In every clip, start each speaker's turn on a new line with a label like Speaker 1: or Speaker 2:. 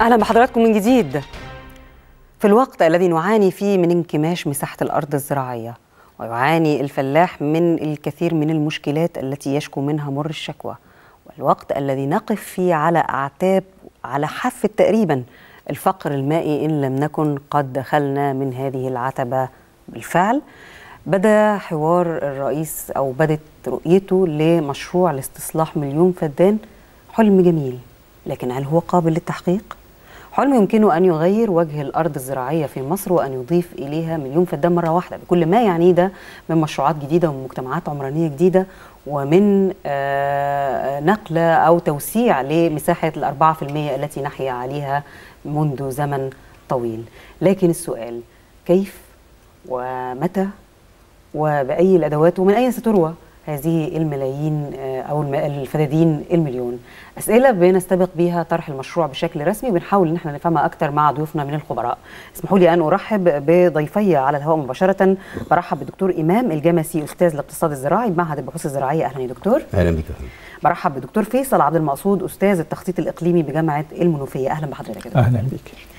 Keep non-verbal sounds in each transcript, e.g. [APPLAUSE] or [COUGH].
Speaker 1: أهلا بحضراتكم من جديد. في الوقت الذي نعاني فيه من انكماش مساحة الأرض الزراعية ويعاني الفلاح من الكثير من المشكلات التي يشكو منها مر الشكوى والوقت الذي نقف فيه على أعتاب على حافه تقريبا الفقر المائي إن لم نكن قد دخلنا من هذه العتبة. بالفعل بدا حوار الرئيس أو بدت رؤيته لمشروع لاستصلاح مليون فدان حلم جميل. لكن هل هو قابل للتحقيق؟ حلم يمكنه أن يغير وجه الأرض الزراعية في مصر وأن يضيف إليها مليون فدان مرة واحدة بكل ما يعنيه ده من مشروعات جديدة ومن مجتمعات عمرانية جديدة ومن آه نقل أو توسيع لمساحة الأربعة في المية التي نحيا عليها منذ زمن طويل. لكن السؤال كيف ومتى وبأي الأدوات ومن أين ستروى؟ هذه الملايين أو الفدادين المليون. أسئلة بنستبق بها طرح المشروع بشكل رسمي بنحاول ان إحنا نفهمها أكثر مع ضيوفنا من الخبراء. اسمحوا لي أن أرحب بضيفي على الهواء مباشرة. برحب بالدكتور إمام الجمسي أستاذ الاقتصاد الزراعي بمعهد البحوث الزراعية. أهلا يا دكتور.
Speaker 2: أهلا بك.
Speaker 1: برحب بالدكتور فيصل عبد المقصود أستاذ التخطيط الإقليمي بجامعة المنوفية. أهلا بحضرتك
Speaker 3: يا أهلا بك.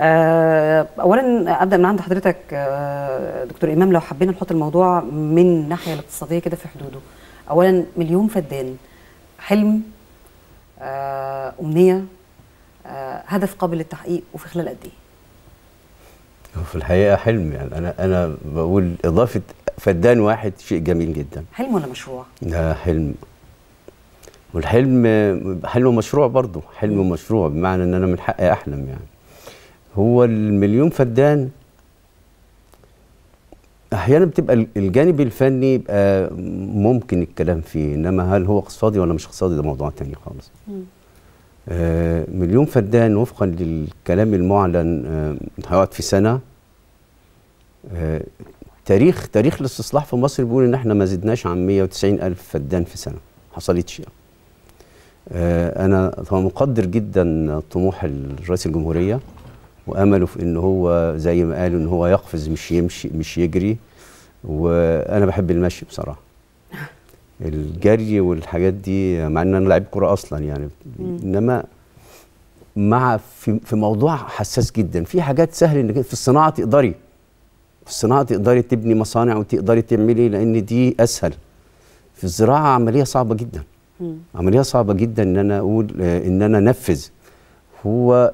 Speaker 1: اولا أبدأ من عند حضرتك دكتور إمام لو حبينا نحط الموضوع من الناحية الاقتصادية كده في حدوده. اولا مليون فدان حلم أمنية هدف قابل للتحقيق وفي خلال قد إيه؟
Speaker 2: في الحقيقة حلم يعني أنا أنا بقول إضافة فدان واحد شيء جميل جدا.
Speaker 1: حلم ولا مشروع؟
Speaker 2: ده حلم. والحلم حلم مشروع برضه. حلم مشروع بمعنى إن أنا من حقي أحلم يعني. هو المليون فدان. أحيانا بتبقى الجانب الفني يبقى ممكن الكلام فيه إنما هل هو اقتصادي ولا مش اقتصادي ده موضوع تاني خالص. آه مليون فدان وفقا للكلام المعلن آه هيقعد في سنة. آه تاريخ تاريخ الاستصلاح في مصر بيقول إن إحنا ما زدناش عن 190 ألف فدان في سنة. حصلتش يعني. آه أنا طبعا مقدر جدا طموح رئيس الجمهورية. وأمله في ان هو زي ما قالوا إن هو يقفز مش يمشي مش يجري. وأنا بحب المشي بصراحة. [LAUGHS] الجري والحاجات دي مع إن أنا لعيب كورة أصلا يعني. إنما مع في, في موضوع حساس جدا. في حاجات سهل إنك في الصناعة تقدري. في الصناعة تقدري تبني مصانع وتقدري تعملي لأن دي أسهل. في الزراعة عملية صعبة جدا. عملية صعبة جدا إن أنا أقول إن أنا أنفذ. هو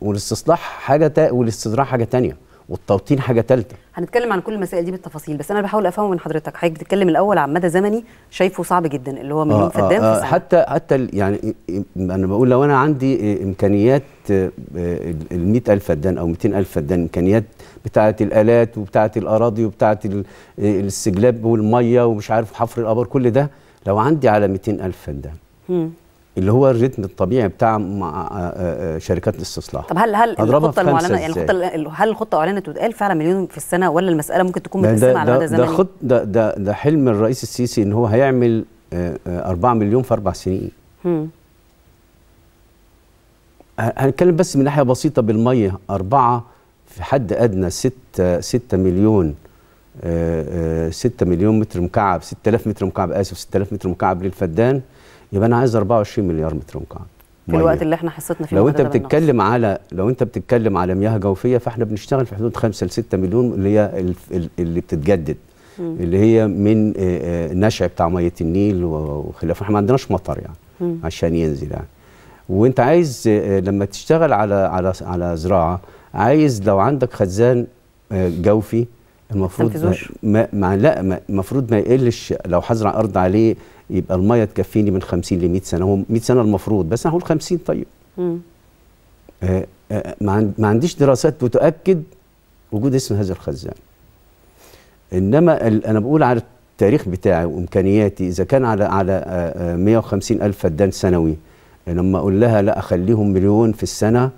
Speaker 2: والاستصلاح حاجة تا... والاستزراع حاجة تانية والتوطين حاجة ثالثه
Speaker 1: هنتكلم عن كل المسائل دي بالتفاصيل بس أنا بحاول افهمه من حضرتك. حضرتك بتتكلم الأول عن مدى زمني شايفه صعب جدا اللي هو مليون فدان
Speaker 2: آه آه حتى حتى يعني أنا بقول لو أنا عندي إمكانيات ال 100000 فدان أو 200000 فدان إمكانيات بتاعة الآلات وبتاعة الأراضي وبتاعة الاستجلاب والمية ومش عارف حفر الأبار كل ده لو عندي على 200000 فدان. اللي هو الريتم الطبيعي بتاع مع شركات الاستصلاح.
Speaker 1: طب هل هل الخطة المعلنه يعني الخطة هل الخطة اعلنت واتقال فعلا مليون في السنة ولا المسألة ممكن تكون متقسمة على مدى زمني؟
Speaker 2: ده خط ده ده ده حلم الرئيس السيسي إن هو هيعمل 4 مليون في أربع سنين. هنتكلم بس من ناحية بسيطة بالمية. أربعة في حد أدنى 6 6 مليون 6 مليون متر مكعب 6000 متر مكعب آسف 6000 متر مكعب للفدان. يبقى أنا عايز 24 مليار متر مكعب
Speaker 1: في الوقت اللي إحنا حصتنا فيه
Speaker 2: لو أنت بتتكلم على لو أنت بتتكلم على مياه جوفية فإحنا بنشتغل في حدود 5 ل 6 مليون اللي هي اللي بتتجدد. اللي هي من النشع بتاع مية النيل وخلافه. إحنا ما عندناش مطر يعني. عشان ينزل يعني. وأنت عايز لما تشتغل على على على زراعة عايز لو عندك خزان جوفي المفروض ما, ما لا المفروض ما يقلش لو هزرع أرض عليه يبقى المية تكفيني من 50 ل 100 سنة. هو 100 سنة المفروض بس أنا هقول 50 طيب. آه آه ما عنديش دراسات بتؤكد وجود اسم هذا الخزان. إنما أنا بقول على التاريخ بتاعي وإمكانياتي إذا كان على على آه 150 ألف فدان سنوي لما أقول لها لا أخليهم مليون في السنة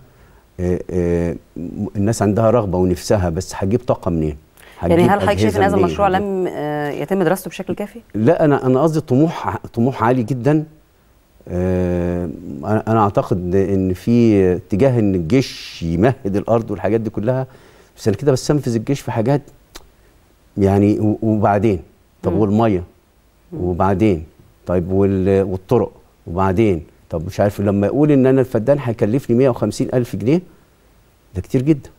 Speaker 2: الناس عندها رغبة ونفسها بس هجيب طاقة منين؟
Speaker 1: يعني هل حضرتك شايف إن هذا المشروع لم يتم دراسته بشكل كافي؟
Speaker 2: لا أنا أنا قصدي طموح طموح عالي جدا. أنا أعتقد إن في اتجاه إن الجيش يمهد الأرض والحاجات دي كلها. بس أنا كده بستنفذ الجيش في حاجات يعني وبعدين؟ طب والمية؟ وبعدين؟ طيب والطرق؟ وبعدين؟ طب مش عارف لما يقول إن أنا الفدان هيكلفني 150 ألف جنيه ده كتير جدا.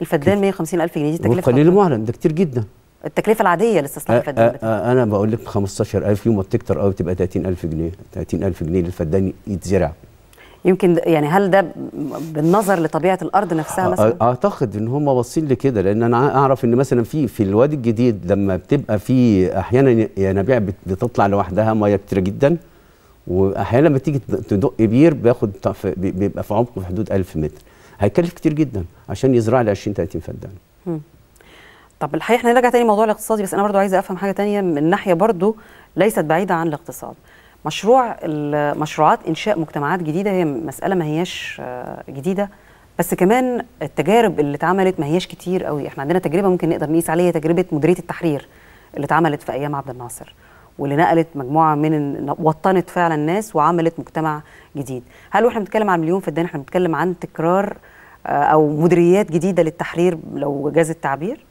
Speaker 1: الفدان 150 ألف جنيه دي
Speaker 2: وفقا
Speaker 1: التكلفه
Speaker 2: للمعلن ده كتير جدا.
Speaker 1: التكلفة العادية لاستصلاح الفدان
Speaker 2: أنا بقول لك 15000 يوم ما بتكتر قوي تبقى 30000 جنيه 30000 جنيه للفدان يتزرع.
Speaker 1: يمكن يعني هل ده بالنظر لطبيعة الأرض نفسها مثلا؟
Speaker 2: أعتقد إن هم باصين لكده لأن أنا أعرف إن مثلا في في الوادي الجديد لما بتبقى في أحيانا ينابيع بت- بتطلع لوحدها ميه كتيرة جدا واحيانا لما تيجي تدق بير بياخد بيبقى في عمق في حدود 1000 متر. هيكلف كتير جدا عشان يزرع لي 20 30 فدان.
Speaker 1: طب الحقيقة إحنا نرجع تاني موضوع الاقتصادي بس أنا برضو عايزة أفهم حاجة تانية من ناحية برضو ليست بعيدة عن الاقتصاد. مشروع مشروعات إنشاء مجتمعات جديدة هي مسألة ما هياش آه، جديدة بس كمان التجارب اللي اتعملت ما هياش كتير قوي. إحنا عندنا تجربة ممكن نقدر نقيس عليها تجربة مديرية التحرير اللي اتعملت في أيام عبد الناصر واللي نقلت مجموعة من وطنت فعلا الناس وعملت مجتمع جديد. هل وإحنا بنتكلم عن مليون فدان إحنا بنتكلم عن تكرار آه، أو مديريات جديدة للتحرير لو جاز التعبير؟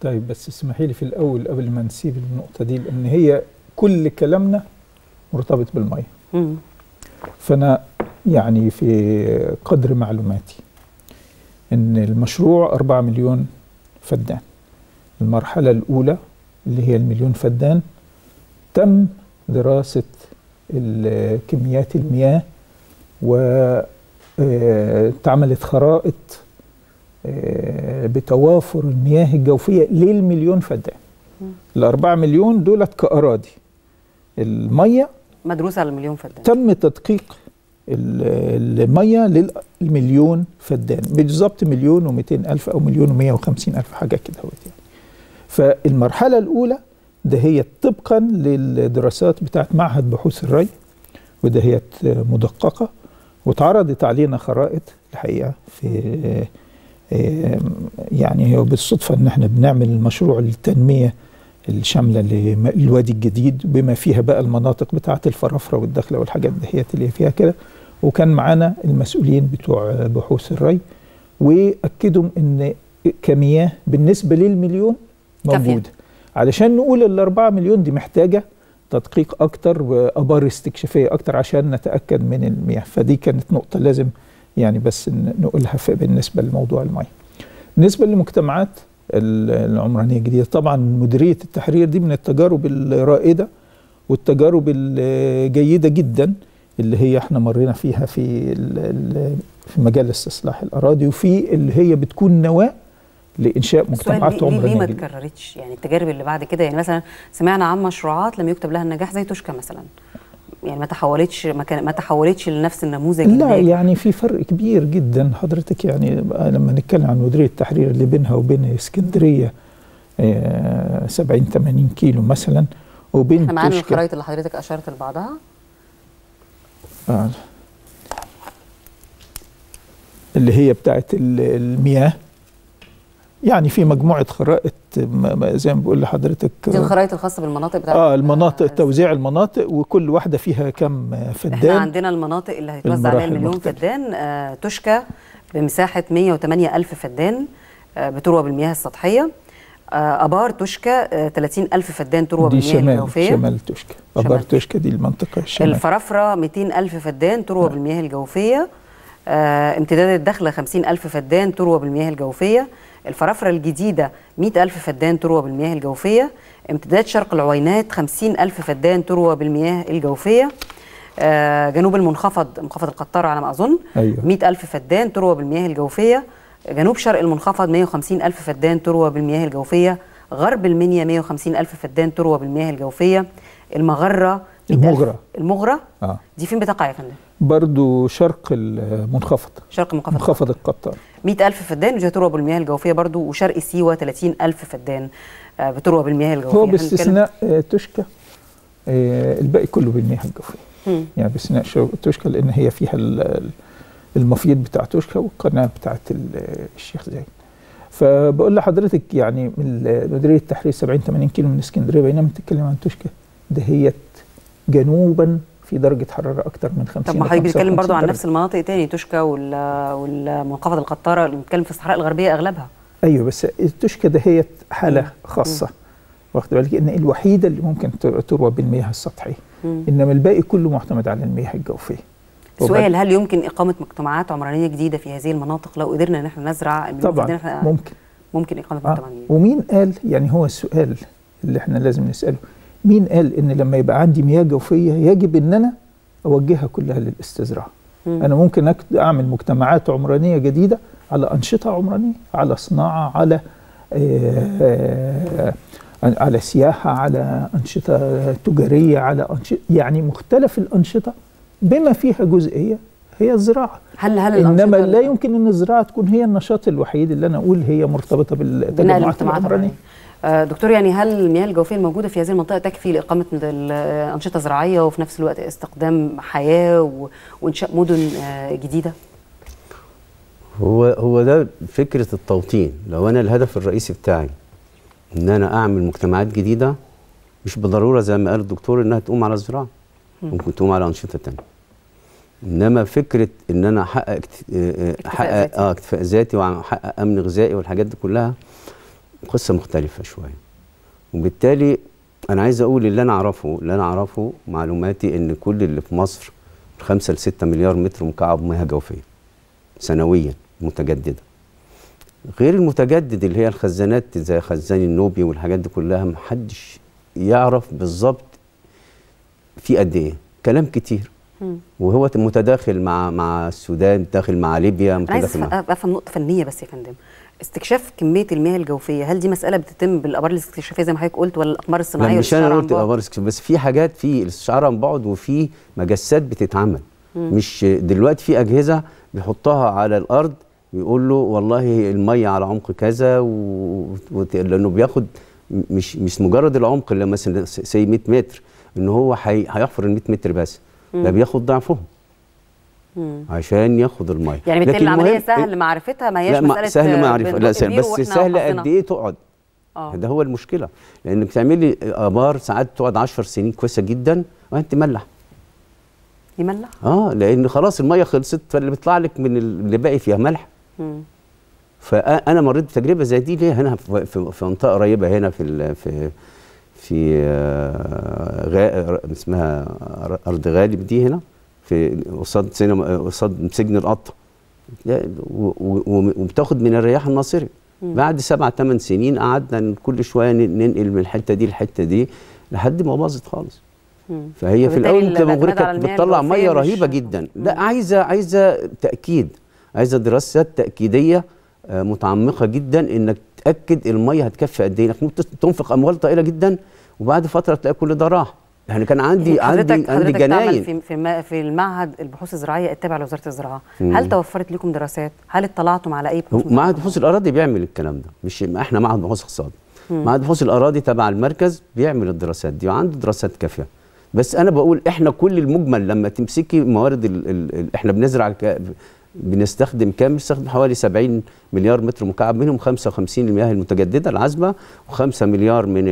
Speaker 3: طيب بس اسمحي لي في الأول قبل ما نسيب النقطة دي لأن هي كل كلامنا مرتبط
Speaker 1: بالمية.
Speaker 3: فأنا يعني في قدر معلوماتي إن المشروع 4 مليون فدان المرحلة الأولى اللي هي المليون فدان تم دراسة كميات المياه واتعملت خرائط آه، بتوافر المياه الجوفية للمليون فدان. الأربعة مليون دولت كأراضي. المية
Speaker 1: مدروسة على المليون فدان.
Speaker 3: تم تدقيق ال- المية للمليون فدان. بالظبط مليون ومئتين ألف أو مليون ومية وخمسين ألف حاجة كده يعني فالمرحلة الأولى ده هي طبقا للدراسات بتاعت معهد بحوث الري ودهيت مدققة واتعرضت علينا خرائط الحقيقة في آه، يعني هو بالصدفة إن إحنا بنعمل المشروع للتنمية الشاملة للوادي الجديد بما فيها بقى المناطق بتاعة الفرافرة والدخلة والحاجات دهيت اللي فيها كده. وكان معانا المسؤولين بتوع بحوث الري واكدوا إن كمياه بالنسبة للمليون
Speaker 1: كافية.
Speaker 3: موجودة. علشان نقول الأربعة مليون دي محتاجة تدقيق أكتر وآبار استكشافية أكتر عشان نتأكد من المياه. فدي كانت نقطة لازم يعني بس نقولها في بالنسبة لموضوع المياه بالنسبة للمجتمعات ال- العمرانية الجديدة طبعا مديرية التحرير دي من التجارب الرائدة والتجارب الجيدة جدا اللي هي إحنا مرينا فيها في في مجال استصلاح الأراضي وفي اللي هي بتكون نواة لإنشاء
Speaker 1: السؤال
Speaker 3: مجتمعات
Speaker 1: ليه, ليه, ما
Speaker 3: جديدة
Speaker 1: اتكررتش يعني التجارب اللي بعد كده يعني مثلا سمعنا عن مشروعات لم يكتب لها النجاح زي توشكا مثلا. يعني ما تحولتش ما, كان ما تحولتش لنفس النموذج
Speaker 3: لا
Speaker 1: الناجح.
Speaker 3: يعني في فرق كبير جدا حضرتك يعني لما نتكلم عن مديرية التحرير اللي بينها وبين اسكندرية آه، 70 80 كيلو مثلا وبين
Speaker 1: إحنا معانا
Speaker 3: توشكا
Speaker 1: الخرائط اللي حضرتك أشرت لبعضها
Speaker 3: آه. اللي هي بتاعت ال- المياه يعني في مجموعة خرائط زي ما بقول لحضرتك
Speaker 1: دي الخرائط الخاصة بالمناطق بتاعت
Speaker 3: آه المناطق توزيع المناطق وكل واحدة فيها كم
Speaker 1: إحنا
Speaker 3: فدان
Speaker 1: عندنا المناطق اللي هيتوزع عليها المليون. فدان آه توشكا بمساحة 108 ألف فدان آه بتروى بالمياه السطحية. آه أبار توشكا آه 30 ألف فدان تروى بالمياه
Speaker 3: شمال
Speaker 1: الجوفية.
Speaker 3: شمال توشكا.
Speaker 1: شمال
Speaker 3: ابار توشكا دي المنطقة الشمال.
Speaker 1: الفرافرة 200 ألف فدان تروى بالمياه الجوفية. آه امتداد الدخلة 50 ألف فدان تروى بالمياه الجوفية. الفرافرة الجديدة 100 ألف فدان تروى بالمياه الجوفية. امتداد شرق العوينات 50 ألف فدان تروى بالمياه الجوفية. آه جنوب المنخفض منخفض القطار على ما أظن
Speaker 3: أيوة.
Speaker 1: 100 ألف فدان تروى بالمياه الجوفية. جنوب شرق المنخفض 150 ألف فدان تروى بالمياه الجوفية. غرب المنيا 150 ألف فدان تروى بالمياه الجوفية. المغرة 100 ألف-
Speaker 3: المغرة.
Speaker 1: المغرة.
Speaker 3: آه.
Speaker 1: دي فين بتقع يا فندم؟
Speaker 3: برضو شرق المنخفض.
Speaker 1: شرق منخفض
Speaker 3: منخفض القطار
Speaker 1: 100 ألف فدان وجهة تروى بالمياه الجوفية برضو وشرق سيوة 30 ألف فدان. آه، بتروى بالمياه الجوفية.
Speaker 3: هو باستثناء آه، توشكا آه، الباقي كله بالمياه الجوفية.
Speaker 1: مم.
Speaker 3: يعني باستثناء توشكا لأن هي فيها ال- ال- المفيد بتاع توشكا والقناه بتاعت ال- الشيخ زايد. فبقول لحضرتك يعني من مديرية التحرير 70 80 كيلو من اسكندرية بينما بتتكلم عن توشكا دهيت جنوبا في درجة حرارة أكتر من 50
Speaker 1: طب ما حضرتك بتتكلم
Speaker 3: 55
Speaker 1: برضو عن. نفس المناطق تاني توشكا وال- والمنخفض القطارة اللي بنتكلم في الصحراء الغربية أغلبها.
Speaker 3: أيوه بس التوشكا دهيت حالة خاصة. واخد بالك؟ إن الوحيدة اللي ممكن تر- تروى بالمياه السطحيه. إنما الباقي كله معتمد على المياه الجوفية.
Speaker 1: سؤال هل يمكن إقامة مجتمعات عمرانية جديدة في هذه المناطق؟ لو قدرنا إن إحنا نزرع
Speaker 3: طبعا ممكن.
Speaker 1: ممكن إقامة
Speaker 3: آه.
Speaker 1: مجتمع جديد
Speaker 3: ومين قال؟ يعني هو السؤال اللي إحنا لازم نسأله. مين قال إن لما يبقى عندي مياه جوفية يجب إن أنا أوجهها كلها للاستزراع
Speaker 1: مم.
Speaker 3: أنا ممكن أعمل مجتمعات عمرانية جديدة على أنشطة عمرانية على صناعة على آه، آه، على سياحة على أنشطة تجارية على أنشطة يعني مختلف الأنشطة بما فيها جزئيه هي الزراعة.
Speaker 1: هل هل إنما
Speaker 3: لا يمكن إن الزراعة تكون هي النشاط الوحيد اللي أنا أقول هي
Speaker 1: مرتبطة
Speaker 3: بالتجمعات
Speaker 1: العمرانية. دكتور يعني هل المياه الجوفيه الموجوده في هذه المنطقة تكفي لإقامة الأنشطة الزراعيه وفي نفس الوقت استخدام حياة وإنشاء مدن آه، جديدة؟
Speaker 2: هو هو ده فكرة التوطين لو أنا الهدف الرئيسي بتاعي إن أنا أعمل مجتمعات جديدة مش بالضرورة زي ما قال الدكتور إنها تقوم على الزراعة ممكن تقوم على أنشطة تانية إنما فكرة إن أنا أحقق آه، آه،
Speaker 1: اكتفاء
Speaker 2: احقق
Speaker 1: ذاتي.
Speaker 2: آه اكتفاء ذاتي وأحقق أمن غذائي والحاجات دي كلها قصة مختلفة شوية. وبالتالي أنا عايز أقول اللي أنا أعرفه اللي أنا أعرفه معلوماتي إن كل اللي في مصر 5 ل 6 مليار متر مكعب مياه جوفية سنويا متجددة. غير المتجدد اللي هي الخزانات زي خزان النوبي والحاجات دي كلها محدش يعرف بالظبط في قد إيه. كلام كتير. وهو متداخل مع مع السودان متداخل مع ليبيا
Speaker 1: عايز
Speaker 2: متداخل مع
Speaker 1: أف- أفهم نقطة فنيه بس يا فندم. استكشاف كمية المياه الجوفية هل دي مسألة بتتم بالاقمار الاستكشافية زي ما حضرتك قلت ولا الأقمار
Speaker 2: الصناعية مش
Speaker 1: أنا
Speaker 2: قلت؟ أخبار استكشاف، بس في حاجات في الاستشعار عن بعد وفي مجسات بتتعمل. مش دلوقتي في أجهزة بيحطها على الأرض ويقول له والله المية على عمق كذا و... وت... لأنه بياخد مش مش مجرد العمق اللي مثلا سي 100 متر إن هو حي... هيحفر ال 100 متر بس. ده بياخد ضعفهم.
Speaker 1: مم.
Speaker 2: عشان ياخد المية.
Speaker 1: يعني بالتالي
Speaker 2: لكن
Speaker 1: العملية
Speaker 2: المهم-
Speaker 1: سهل معرفتها ما هياش
Speaker 2: لا
Speaker 1: مسألة
Speaker 2: سهل
Speaker 1: آه،
Speaker 2: معرفه لا سهل بس سهل. قد إيه تقعد؟
Speaker 1: آه.
Speaker 2: ده هو المشكلة. لأنك تعملي ابار ساعات تقعد 10 سنين كويسة جدا وأنت ملح.
Speaker 1: يملح؟
Speaker 2: آه لأن خلاص المية خلصت فاللي بيطلع لك من اللي باقي فيها ملح.
Speaker 1: مم.
Speaker 2: فانا مريت بتجربة زي دي ليه؟ هنا في, منطقة قريبة هنا في في في آه، غا اسمها أرض غالب دي هنا. في قصاد سينما قصاد سجن القطه وبتاخد من الرياح الناصري بعد سبع ثمان سنين قعدنا كل شوية ننقل من الحتة دي للحتة دي لحد ما باظت خالص. فهي في
Speaker 1: الأول المياه
Speaker 2: بتطلع ميه رهيبة جدا. لا عايزة عايزة تأكيد عايزة دراسات تأكيدية آه، متعمقة جدا إنك تأكد الميه هتكفي قد إيه. إنك ممكن تنفق أموال طائلة جدا وبعد فترة تلاقي كل ده راح. يعني كان عندي
Speaker 1: حضرتك
Speaker 2: عندي عندي
Speaker 1: حضرتك تعمل
Speaker 2: جناين.
Speaker 1: في في, المعهد البحوث الزراعية التابع لوزارة الزراعة.
Speaker 2: مم.
Speaker 1: هل توفرت لكم دراسات؟ هل اطلعتم على أي بحوث؟
Speaker 2: معهد؟ بحوث الأراضي بيعمل الكلام ده. مش إحنا معهد بحوث اقتصاد. معهد بحوث الأراضي تبع المركز بيعمل الدراسات دي وعنده دراسات كافية. بس أنا بقول إحنا كل المجمل لما تمسكي موارد ال ال ال إحنا بنزرع بنستخدم كام؟ بنستخدم حوالي 70 مليار متر مكعب منهم 55 المياه المتجددة العذبه و5 مليار من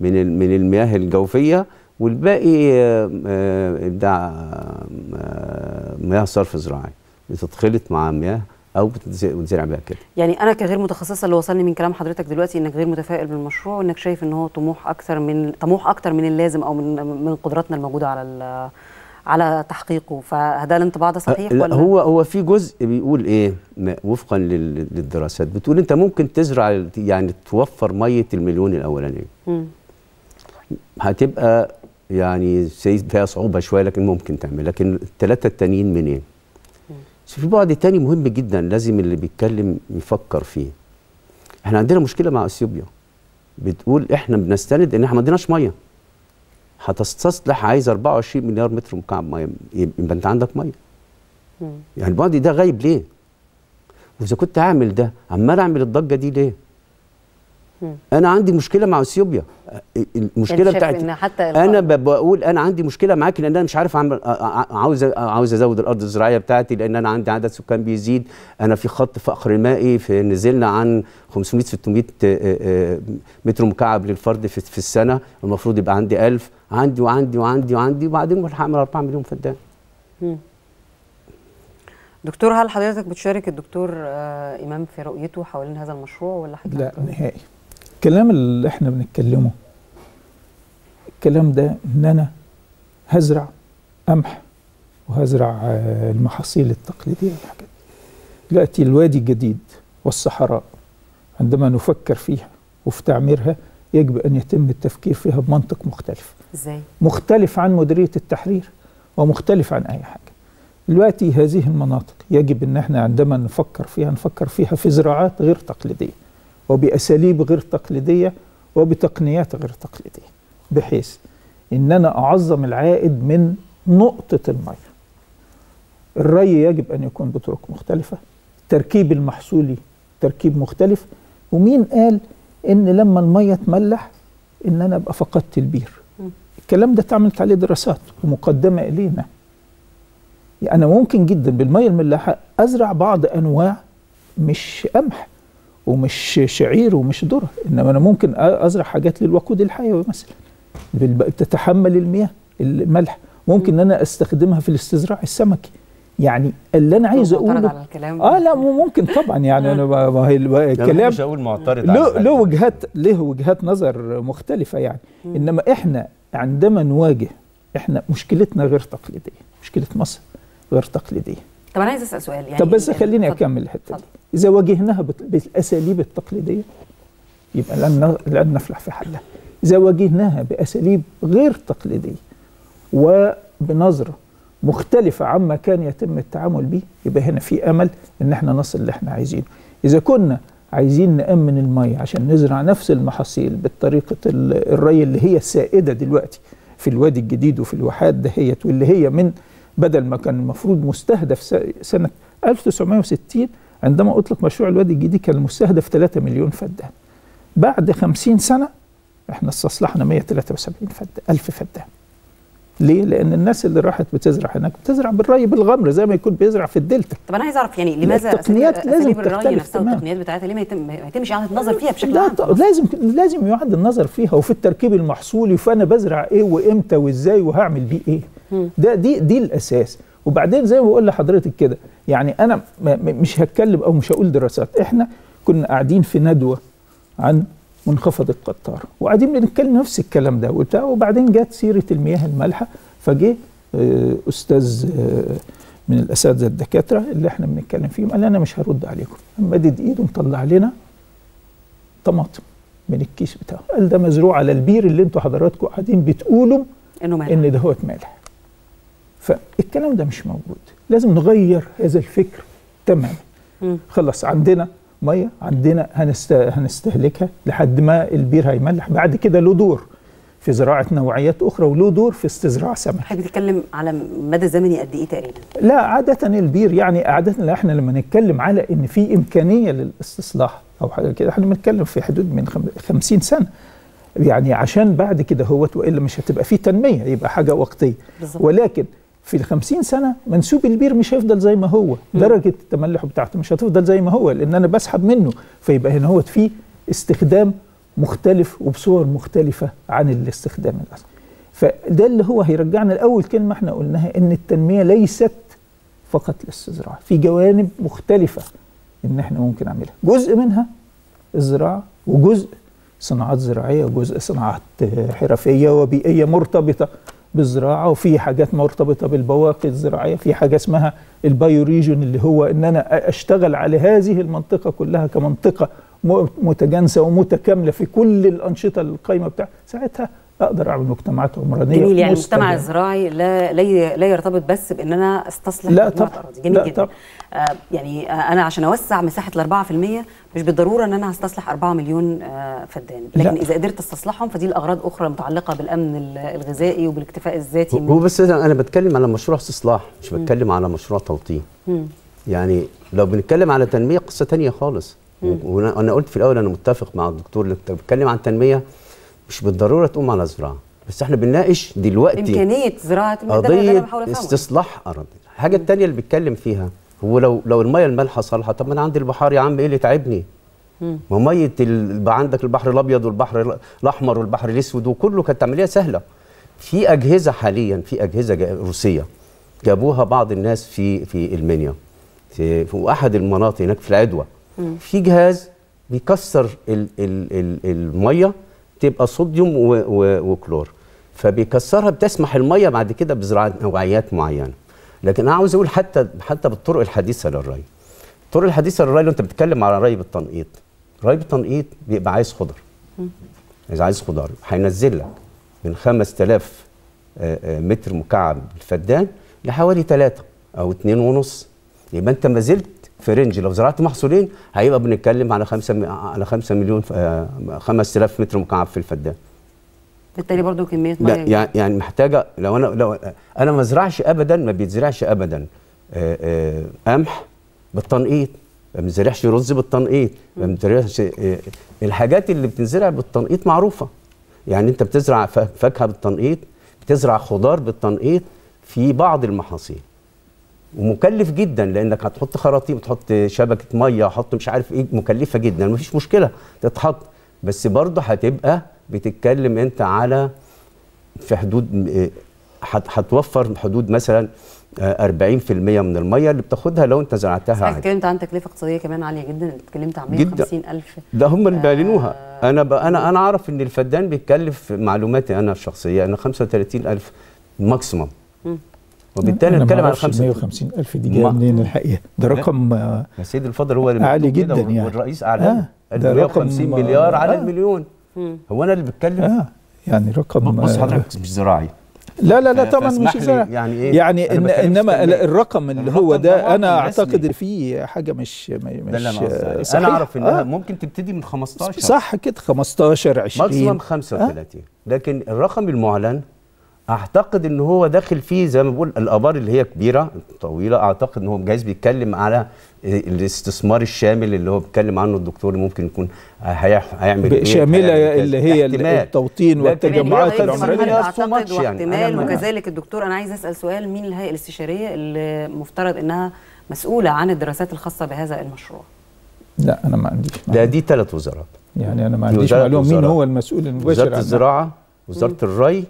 Speaker 2: من من المياه الجوفية والباقي آه، آه، بتاع آه، مياه صرف زراعي بتتخلط مع مياه أو بتزرع بيها كده.
Speaker 1: يعني أنا كغير متخصصة اللي وصلني من كلام حضرتك دلوقتي إنك غير متفائل بالمشروع وإنك شايف إن هو طموح أكثر من طموح أكثر من اللازم أو من من قدراتنا الموجودة على ال- على تحقيقه. فهذا الانطباع ده صحيح
Speaker 2: لا
Speaker 1: ولا؟
Speaker 2: هو هو في جزء بيقول إيه وفقا لل- للدراسات. بتقول أنت ممكن تزرع يعني توفر مية المليون
Speaker 1: الأولانية.
Speaker 2: هتبقى يعني فيها صعوبة شوية لكن ممكن تعمل لكن الثلاثه التانيين منين؟ في بعد تاني مهم جدا لازم اللي بيتكلم يفكر فيه. إحنا عندنا مشكلة مع إثيوبيا بتقول إحنا بنستند إن إحنا ما عندناش مية. هتستصلح عايز 24 مليار متر مكعب مية يبقى أنت عندك
Speaker 1: مية.
Speaker 2: يعني البعد ده غايب ليه؟ وإذا كنت عامل ده عمال أعمل الضجة دي ليه؟ أنا عندي مشكله مع اثيوبيا. المشكلة
Speaker 1: يعني
Speaker 2: بتاعتي
Speaker 1: حتى
Speaker 2: أنا بقول أنا عندي مشكله معاك لأن أنا مش عارف اعمل عاوز عاوز ازود الأرض الزراعيه بتاعتي لأن أنا عندي عدد سكان بيزيد. أنا في خط فقر مائي في نزلنا عن 500 600 آه، آه، متر مكعب للفرد في, في السنة. المفروض يبقى عندي 1000 عندي وعندي وعندي وعندي وبعدين هعمل 4 مليون فدان
Speaker 1: دكتور هل حضرتك بتشارك الدكتور آه إمام في رؤيته حوالين هذا المشروع ولا حضرتك
Speaker 3: لا نهائي. الكلام اللي إحنا بنتكلمه الكلام ده إن أنا هزرع قمح وهزرع آه، المحاصيل التقليدية والحاجات دي. دلوقتي الوادي الجديد والصحراء عندما نفكر فيها وفي تعميرها يجب أن يتم التفكير فيها بمنطق مختلف.
Speaker 1: إزاي؟
Speaker 3: مختلف عن مديرية التحرير ومختلف عن أي حاجة. دلوقتي هذه المناطق يجب إن إحنا عندما نفكر فيها نفكر فيها في زراعات غير تقليدية. وبأساليب غير تقليدية وبتقنيات غير تقليدية بحيث ان أنا أعظم العائد من نقطة المية. الري يجب أن يكون بطرق مختلفة التركيب المحصولي تركيب مختلف ومين قال إن لما المية تملح ان أنا أبقى فقدت البير؟ الكلام ده اتعملت عليه دراسات ومقدمة إلينا. يعني أنا ممكن جدا بالمية الملاحة أزرع بعض أنواع مش قمح. ومش شعير ومش ذرة إنما أنا ممكن أزرع حاجات للوقود الحيوي مثلا. بالب- تتحمل المياه الملح. ممكن إن أنا أستخدمها في الاستزراع السمكي. يعني اللي أنا عايز
Speaker 1: معترض
Speaker 3: أقوله
Speaker 1: على الكلام
Speaker 3: آه لا ممكن طبعا. يعني أنا ما هي
Speaker 2: أنا
Speaker 3: الكلام
Speaker 2: مش هقول معترض
Speaker 3: له
Speaker 2: على
Speaker 3: له. وجهات له وجهات نظر مختلفة يعني. إنما إحنا عندما نواجه إحنا مشكلتنا غير تقليدية مشكلة مصر غير تقليدية.
Speaker 1: طب أنا عايز أسأل سؤال يعني
Speaker 3: طب بس خليني الحتة
Speaker 1: اتفضل.
Speaker 3: دي إذا واجهناها بالأساليب التقليدية يبقى لن لن نفلح في حلها. إذا واجهناها بأساليب غير تقليدية وبنظرة مختلفة عما كان يتم التعامل به يبقى هنا في أمل إن إحنا نصل اللي إحنا عايزينه. إذا كنا عايزين نأمن المية عشان نزرع نفس المحاصيل بالطريقة ال- الري اللي هي السائدة دلوقتي في الوادي الجديد وفي الواحات دهيت واللي هي من بدل ما كان المفروض مستهدف سنة 1960 عندما أطلق مشروع الوادي الجديد كان المستهدف 3 مليون فدان بعد 50 سنة إحنا استصلحنا 173 فدان ألف فدان ليه؟ لأن الناس اللي راحت بتزرع هناك بتزرع بالري بالغمر زي ما يكون بيزرع في الدلتا.
Speaker 1: طب أنا عايز أعرف يعني لماذا
Speaker 3: التقنيات لازم
Speaker 1: الري
Speaker 3: تختلف
Speaker 1: نفسها
Speaker 3: تمام.
Speaker 1: والتقنيات بتاعتها ليه ما يتم ما يتمش اعاده النظر فيها بشكل عام؟
Speaker 3: لازم لازم يعاد النظر فيها وفي التركيب المحصولي فانا بزرع إيه وإمتى وإزاي وهعمل بيه إيه. ده دي دي الأساس. وبعدين زي ما بقول لحضرتك كده يعني أنا مش هتكلم أو مش هقول دراسات. إحنا كنا قاعدين في ندوة عن منخفض القطار وقاعدين بنتكلم نفس الكلام ده وبتاع وبعدين جت سيرة المياه المالحة فجه آه، أستاذ آه، من الأساتذة الدكاترة اللي إحنا بنتكلم فيهم قال أنا مش هرد عليكم. مدد ايده مطلع لنا طماطم من الكيس بتاعه. قال ده مزروع على البير اللي أنتوا حضراتكم قاعدين بتقولوا
Speaker 1: إنه مالح.
Speaker 3: إن دهوت مالح. فالكلام ده مش موجود. لازم نغير هذا الفكر تماما. خلص عندنا مية عندنا هنست... هنستهلكها لحد ما البير هيملح. بعد كده له دور في زراعة نوعيات أخرى وله دور في استزراع سمك.
Speaker 1: حضرتك بتتكلم على مدى زمني قد إيه تقريبا؟
Speaker 3: لا عادة البير يعني عادة إحنا لما نتكلم على إن في إمكانية للاستصلاح أو حاجة كده إحنا بنتكلم في حدود من خم- 50 سنة. يعني عشان بعد كده هوت وإلا مش هتبقى في تنمية يبقى حاجة وقتية.
Speaker 1: بالظبط.
Speaker 3: ولكن في ال 50 سنة منسوب البير مش هيفضل زي ما هو. درجة التملح بتاعته مش هتفضل زي ما هو لأن أنا بسحب منه. فيبقى هنا هوت في استخدام مختلف وبصور مختلفة عن الاستخدام الأصلي. فده اللي هو هيرجعنا لأول كلمة إحنا قلناها إن التنمية ليست فقط الاستزراع في جوانب مختلفة إن إحنا ممكن نعملها. جزء منها الزراعة وجزء صناعات زراعية وجزء صناعات آه، حرفية وبيئية مرتبطة بالزراعة وفي حاجات مرتبطة بالبواقي الزراعية في حاجة اسمها ال bio-region اللي هو إن أنا أشتغل على هذه المنطقة كلها كمنطقة م- متجانسة ومتكاملة في كل الأنشطة القايمة بتاع ساعتها أقدر أعمل مجتمعات عمرانية
Speaker 1: جميل يعني المجتمع. الزراعي لا لا لا يرتبط بس بان أنا استصلح
Speaker 3: لا طبعا.
Speaker 1: جميل
Speaker 3: لا
Speaker 1: جدا
Speaker 3: طبعا.
Speaker 1: آه يعني آه أنا عشان أوسع مساحة ال 4% مش بالضرورة إن أنا هستصلح 4 مليون آه فدان لكن
Speaker 3: لا.
Speaker 1: إذا قدرت استصلحهم فدي الأغراض أخرى متعلقة بالأمن ال- الغذائي وبالاكتفاء الذاتي
Speaker 2: هو بس أنا أنا بتكلم على مشروع استصلاح مش بتكلم على مشروع توطين. يعني لو بنتكلم على تنمية قصة تانية خالص وأنا قلت في الأول أنا متفق مع الدكتور اللي بتكلم عن تنمية مش بالضرورة تقوم على زراعة بس إحنا بنناقش دلوقتي إمكانية
Speaker 1: زراعة قضية.
Speaker 2: استصلاح أراضي. الحاجة الثانية اللي بيتكلم فيها هو لو لو المية المالحة صالحة طب ما أنا عندي البحار يا عم إيه اللي تعبني. ما مية ال- بقى عندك البحر الأبيض والبحر ال- الأحمر والبحر الأسود وكله كانت عمليه سهلة. في أجهزة حاليا في أجهزة روسية جابوها بعض الناس في في المنيا في, في أحد المناطق هناك في العدوى. في جهاز بيكسر ال ال ال المية تبقى صوديوم و و وكلور. فبيكسرها بتسمح المية بعد كده بزراعة نوعيات معينة. لكن أنا عاوز أقول حتى حتى بالطرق الحديثة للري. الطرق الحديثة للري لو أنت بتتكلم على ري بالتنقيط ري بالتنقيط بيبقى عايز خضر. إذا عايز خضار هينزل لك من 5000 آه، آه، متر مكعب الفدان لحوالي 3 أو 2 ونص. يبقى أنت ما زلت في range. لو زرعت محصولين هيبقى بنتكلم على 5 على 5 مليون آه، 5000 متر مكعب في الفدان.
Speaker 1: بالتالي برضو
Speaker 2: كمية
Speaker 1: مية.
Speaker 2: يعني يعني محتاجة لو أنا لو أنا ما ازرعش ابدا ما بيتزرعش ابدا. آه، آه، قمح بالتنقيط ما بنزرعش رز بالتنقيط ما بنزرعش آه، الحاجات اللي بتنزرع بالتنقيط معروفة. يعني أنت بتزرع فاكهة بالتنقيط بتزرع خضار بالتنقيط في بعض المحاصيل. ومكلف جدا لأنك هتحط خراطيم تحط شبكة مية هحط مش عارف إيه مكلفة جدا مفيش مشكلة تتحط. بس برضه هتبقى بتتكلم أنت على في حدود آه، هت- هتوفر حدود مثلا آه، 40% من المية اللي بتاخدها لو أنت زرعتها عادي.
Speaker 1: اتكلمت عن تكلفة اقتصادية كمان عالية جدا اتكلمت عن
Speaker 2: جدا.
Speaker 1: 150 ألف.
Speaker 2: ده هم اللي بيعلنوها. أنا ب... أنا أنا أعرف إن الفدان بيتكلف معلوماتي أنا الشخصيه أنا 35000 ماكسيموم وبالتالي نتكلم على
Speaker 3: معرفش
Speaker 2: 5
Speaker 3: 150 ألف دي
Speaker 2: جاية
Speaker 3: منين الحقيقة ده رقم آه،
Speaker 2: يا سيدي الفضل هو اللي
Speaker 3: عالي جدا يعني.
Speaker 2: والرئيس اعلن
Speaker 3: آه، ده
Speaker 2: 150
Speaker 3: رقم،
Speaker 2: مليار على
Speaker 3: آه.
Speaker 2: المليون هو أنا اللي بتكلم
Speaker 3: آه يعني رقم
Speaker 2: بص
Speaker 3: آه،
Speaker 2: حضرتك مش زراعي
Speaker 3: لا لا لا طبعا مش زرع.
Speaker 2: يعني إيه؟
Speaker 3: يعني إن
Speaker 2: إنما.
Speaker 3: الرقم اللي
Speaker 2: الرقم
Speaker 3: هو
Speaker 2: ده
Speaker 3: ده
Speaker 2: أنا.
Speaker 3: أعتقد فيه حاجة مش
Speaker 2: ده اللي
Speaker 3: مش. صحيح.
Speaker 2: أنا أعرف إنها
Speaker 3: آه.
Speaker 2: ممكن تبتدي من 15
Speaker 3: صح كده 15 20
Speaker 2: ماكسيمم 35 لكن الرقم المعلن أعتقد إن هو داخل فيه زي ما بقول الأبار اللي هي كبيرة طويلة أعتقد إن هو جايز بيتكلم على الاستثمار الشامل اللي هو بيتكلم عنه الدكتور ممكن يكون هي- هيعمل إيه،
Speaker 3: شامله. اللي هي
Speaker 2: احتمال.
Speaker 3: التوطين والتجمعات
Speaker 2: يعني هي
Speaker 3: العمرانيه
Speaker 2: أعتقد يعني.
Speaker 1: واحتمال
Speaker 2: ما-
Speaker 1: وكذلك الدكتور أنا عايز أسأل سؤال مين الهيئة الاستشاريه اللي مفترض إنها مسؤولة عن الدراسات الخاصة بهذا المشروع
Speaker 3: لا أنا ما عنديش
Speaker 2: ده
Speaker 3: معلومة.
Speaker 2: دي ثلاث وزارات
Speaker 3: يعني أنا ما عنديش معلومة مين. هو المسؤول المباشر وزارة.
Speaker 2: الزراعة وزارة الري